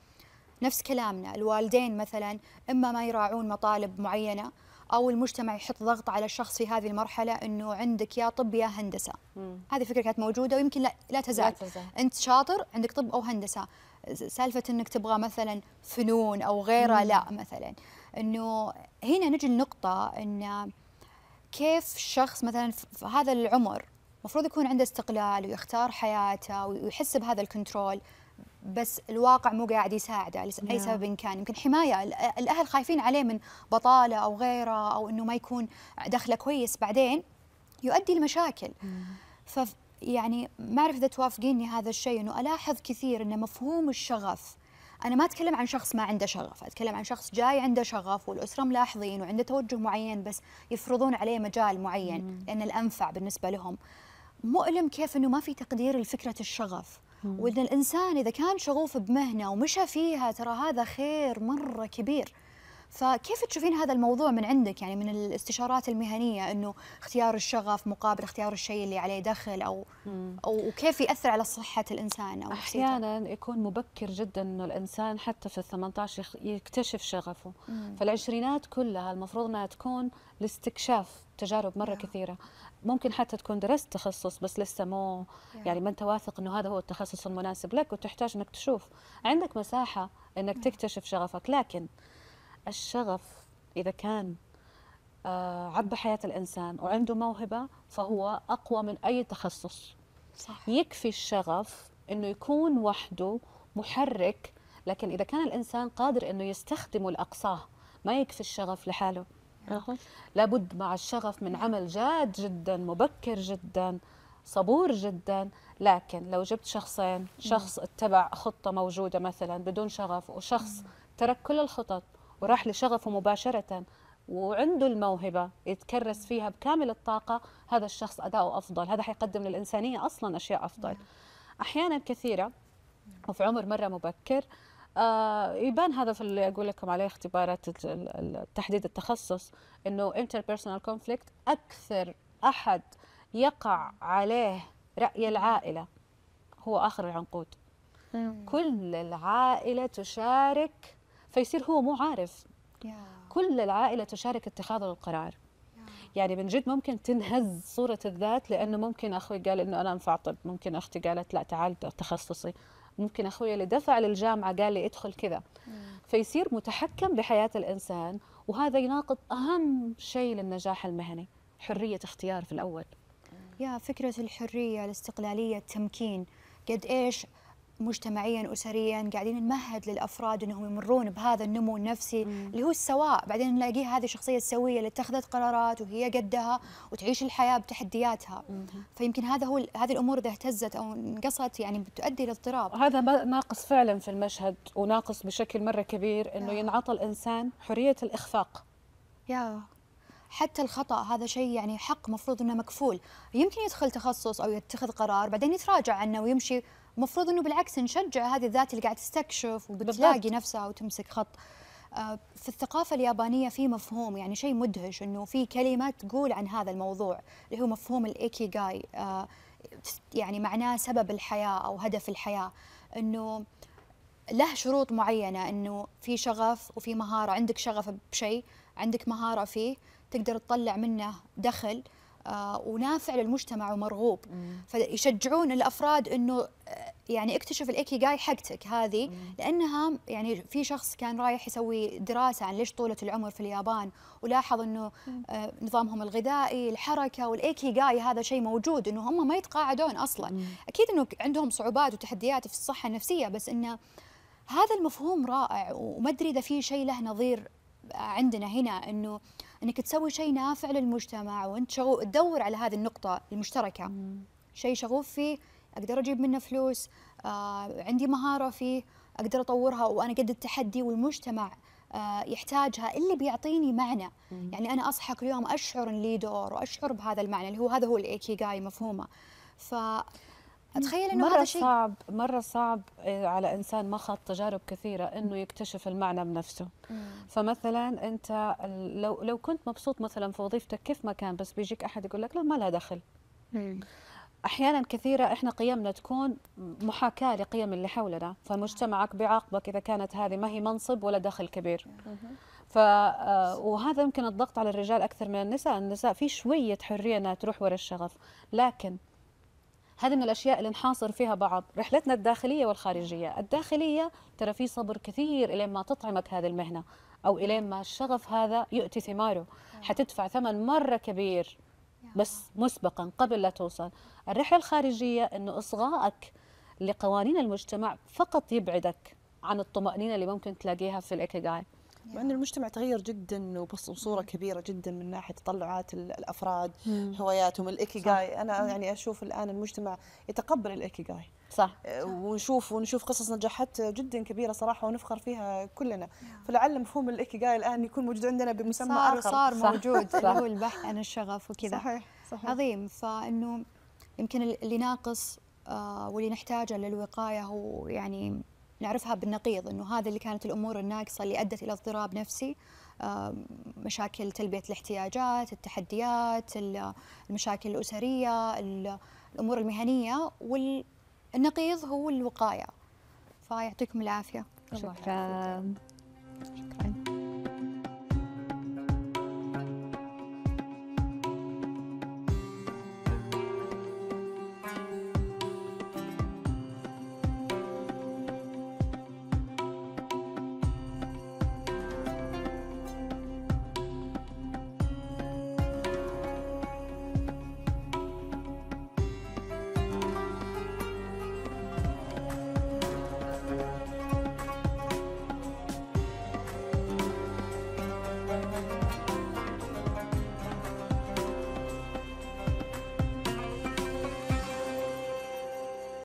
نفس كلامنا الوالدين مثلا إما ما يراعون مطالب معينة أو المجتمع يحط ضغط على الشخص في هذه المرحلة إنه عندك يا طب يا هندسة. مم. هذه فكرة كانت موجودة ويمكن لا لا تزال. لا تزال. أنت شاطر عندك طب أو هندسة. سالفة إنك تبغى مثلا فنون أو غيره لا مثلا. إنه هنا نجي النقطه إن كيف الشخص مثلا في هذا العمر المفروض يكون عنده استقلال ويختار حياته ويحس بهذا الكنترول. بس الواقع مو قاعد يساعده لاي نعم. سبب كان. يمكن حماية. الأهل خايفين عليه من بطالة أو غيره أو إنه ما يكون دخله كويس بعدين يؤدي لمشاكل. يعني ما أعرف إذا توافقيني هذا الشيء إنه ألاحظ كثير إن مفهوم الشغف أنا ما أتكلم عن شخص ما عنده شغف أتكلم عن شخص جاي عنده شغف والأسرة ملاحظين وعنده توجه معين بس يفرضون عليه مجال معين لأن الأنفع بالنسبة لهم. مؤلم كيف إنه ما في تقدير لفكرة الشغف. وإن الإنسان إذا كان شغوف بمهنة ومشى فيها ترى هذا خير مرة كبير. فكيف تشوفين هذا الموضوع من عندك؟ يعني من الاستشارات المهنية إنه اختيار الشخف مقابل اختيار الشيء اللي عليه دخل أو أو وكيف يأثر على صحة الإنسان أو نفسيته؟ أحيانا يكون مبكر جدا إنه الإنسان حتى في ال 18 يخ- يكتشف شغفه. فالعشرينات كلها المفروض إنها تكون لاستكشاف تجارب مرة نعم. كثيرة. ممكن حتى تكون درست تخصص بس لسه مو. يعني ما انت واثق إنه هذا هو التخصص المناسب لك وتحتاج إنك تشوف. عندك مساحة إنك تكتشف شغفك لكن الشغف إذا كان آه، عبى حياة الإنسان وعنده موهبة فهو أقوى من أي تخصص. صح. يكفي الشغف إنه يكون وحده محرك لكن إذا كان الإنسان قادر إنه يستخدمه لاقصاه ما يكفي الشغف لحاله. لابد مع الشغف من عمل جاد جدا مبكر جدا صبور جدا. لكن لو جبت شخصين شخص اتبع خطة موجودة مثلا بدون شغف وشخص ترك كل الخطط وراح لشغفه مباشرة وعنده الموهبة يتكرس فيها بكامل الطاقة هذا الشخص أداؤه أفضل. هذا حيقدم للإنسانية أصلا أشياء أفضل. أحيانا كثيرة وفي عمر مرة مبكر يبان هذا في اللي أقول لكم عليه اختبارات تحديد التخصص إنه interpersonal conflict أكثر أحد يقع عليه رأي العائلة هو آخر العنقود. كل العائلة تشارك فيصير هو مو عارف. كل العائلة تشارك اتخاذ القرار. يعني من جد ممكن تنهز صورة الذات لأنه ممكن أخوي قال إنه أنا أنفع طب ممكن أختي قالت لا تعال تخصصي. ممكن أخوي اللي دفع للجامعة قال لي ادخل كذا. فيصير متحكم بحياة الإنسان وهذا يناقض أهم شيء للنجاح المهني حرية اختيار في الأول. يا فكرة الحرية الاستقلالية التمكين. قد إيش مجتمعيا أسريا قاعدين نمهد للأفراد أنهم يمرون بهذا النمو النفسي اللي هو السواء. بعدين نلاقيها هذه الشخصية السوية اللي اتخذت قرارات وهي قدها وتعيش الحياة بتحدياتها. فيمكن هذا هو هذه الأمور إذا اهتزت أو انقصت يعني بتؤدي لاضطراب هذا ناقص فعلا في المشهد وناقص بشكل مرة كبير آه. ينعطى الإنسان حرية الإخفاق. يا. حتى الخطأ هذا شيء يعني حق مفروض إنه مكفول. يمكن يدخل تخصص أو يتخذ قرار بعدين يتراجع عنه ويمشي مفروض إنه بالعكس نشجع هذه الذات اللي قاعد تستكشف وبتلاقي بالضبط. نفسها وتمسك خط. آه، في الثقافة اليابانية في مفهوم يعني شيء مدهش إنه في كلمة تقول عن هذا الموضوع اللي هو مفهوم الإيكيغاي. آه، يعني معناه سبب الحياة أو هدف الحياة. إنه له شروط معينة إنه في شغف وفي مهارة. عندك شغف بشيء عندك مهارة فيه تقدر تطلع منه دخل. ونافع للمجتمع ومرغوب. فيشجعون الأفراد إنه آه، يعني اكتشف الإيكيغاي حقتك هذه. لأنها يعني في شخص كان رايح يسوي دراسة عن ليش طولة العمر في اليابان ولاحظ إنه آه نظامهم الغذائي الحركة والإيكيغاي هذا شيء موجود إنه هم ما يتقاعدون أصلا. أكيد إنه عندهم صعوبات وتحديات في الصحة النفسية بس انه هذا المفهوم رائع وما أدري إذا في شيء له نظير عندنا هنا إنه إنك تسوي شيء نافع للمجتمع وأنت شغو تدور على هذه النقطة المشتركة. شيء شغوف فيه أقدر أجيب منه فلوس آه عندي مهارة فيه أقدر أطورها وأنا قد التحدي والمجتمع آه يحتاجها اللي بيعطيني معنى. يعني أنا اصحى كل يوم أشعر ان لي دور وأشعر بهذا المعنى اللي هو هذا هو الإيكيغاي مفهومة. ف أتخيل إنه مرة هذا شيء صعب مرة صعب آه، على إنسان ما خاض تجارب كثيرة إنه يكتشف المعنى بنفسه. فمثلا أنت ال- لو لو كنت مبسوط مثلا في وظيفتك كيف ما كان بس بيجيك أحد يقول لك لا ما لها دخل. مم. أحيانا كثيرة إحنا قيمنا تكون محاكاة لقيم اللي حولنا فمجتمعك بيعاقبك إذا كانت هذه ما هي منصب ولا دخل كبير. ف آه، وهذا يمكن الضغط على الرجال أكثر من النساء. النساء في شوية حرية أنها تروح ورا الشغف لكن هذه من الأشياء اللي نحاصر فيها بعض. رحلتنا الداخلية والخارجية. الداخلية ترى في صبر كثير إلين ما تطعمك هذه المهنة أو إلين ما الشغف هذا يؤتي ثماره. حتدفع ثمن مرة كبير. بس مسبقا قبل لا توصل. الرحلة الخارجية إنه اصغائك لقوانين المجتمع فقط يبعدك عن الطمأنينة اللي ممكن تلاقيها في الإيكيغاي. مع إن المجتمع تغير جدا وبص- بصورة كبيرة جدا من ناحية تطلعات ال- الأفراد هواياتهم الإيكيغاي. أنا يعني أشوف الآن المجتمع يتقبل الإيكيغاي. صح. آه، ونشوف ونشوف قصص نجاحات جدا كبيرة صراحة ونفخر فيها كلنا. فلعل مفهوم الإيكيغاي الآن يكون موجود عندنا بمسمى صار آخر. صار صح. موجود. صح. اللي هو البحث عن الشغف وكذا. صحيح. صحيح. عظيم. فإنه يمكن اللي ناقص آه واللي نحتاجه للوقاية هو يعني نعرفها بالنقيض إنه هذه اللي كانت الأمور الناقصة اللي أدت إلى اضطراب نفسي مشاكل تلبية الاحتياجات، التحديات، ال- المشاكل الأسرية، ال- الأمور المهنية والنقيض هو الوقاية. فيعطيكم العافية. شكرا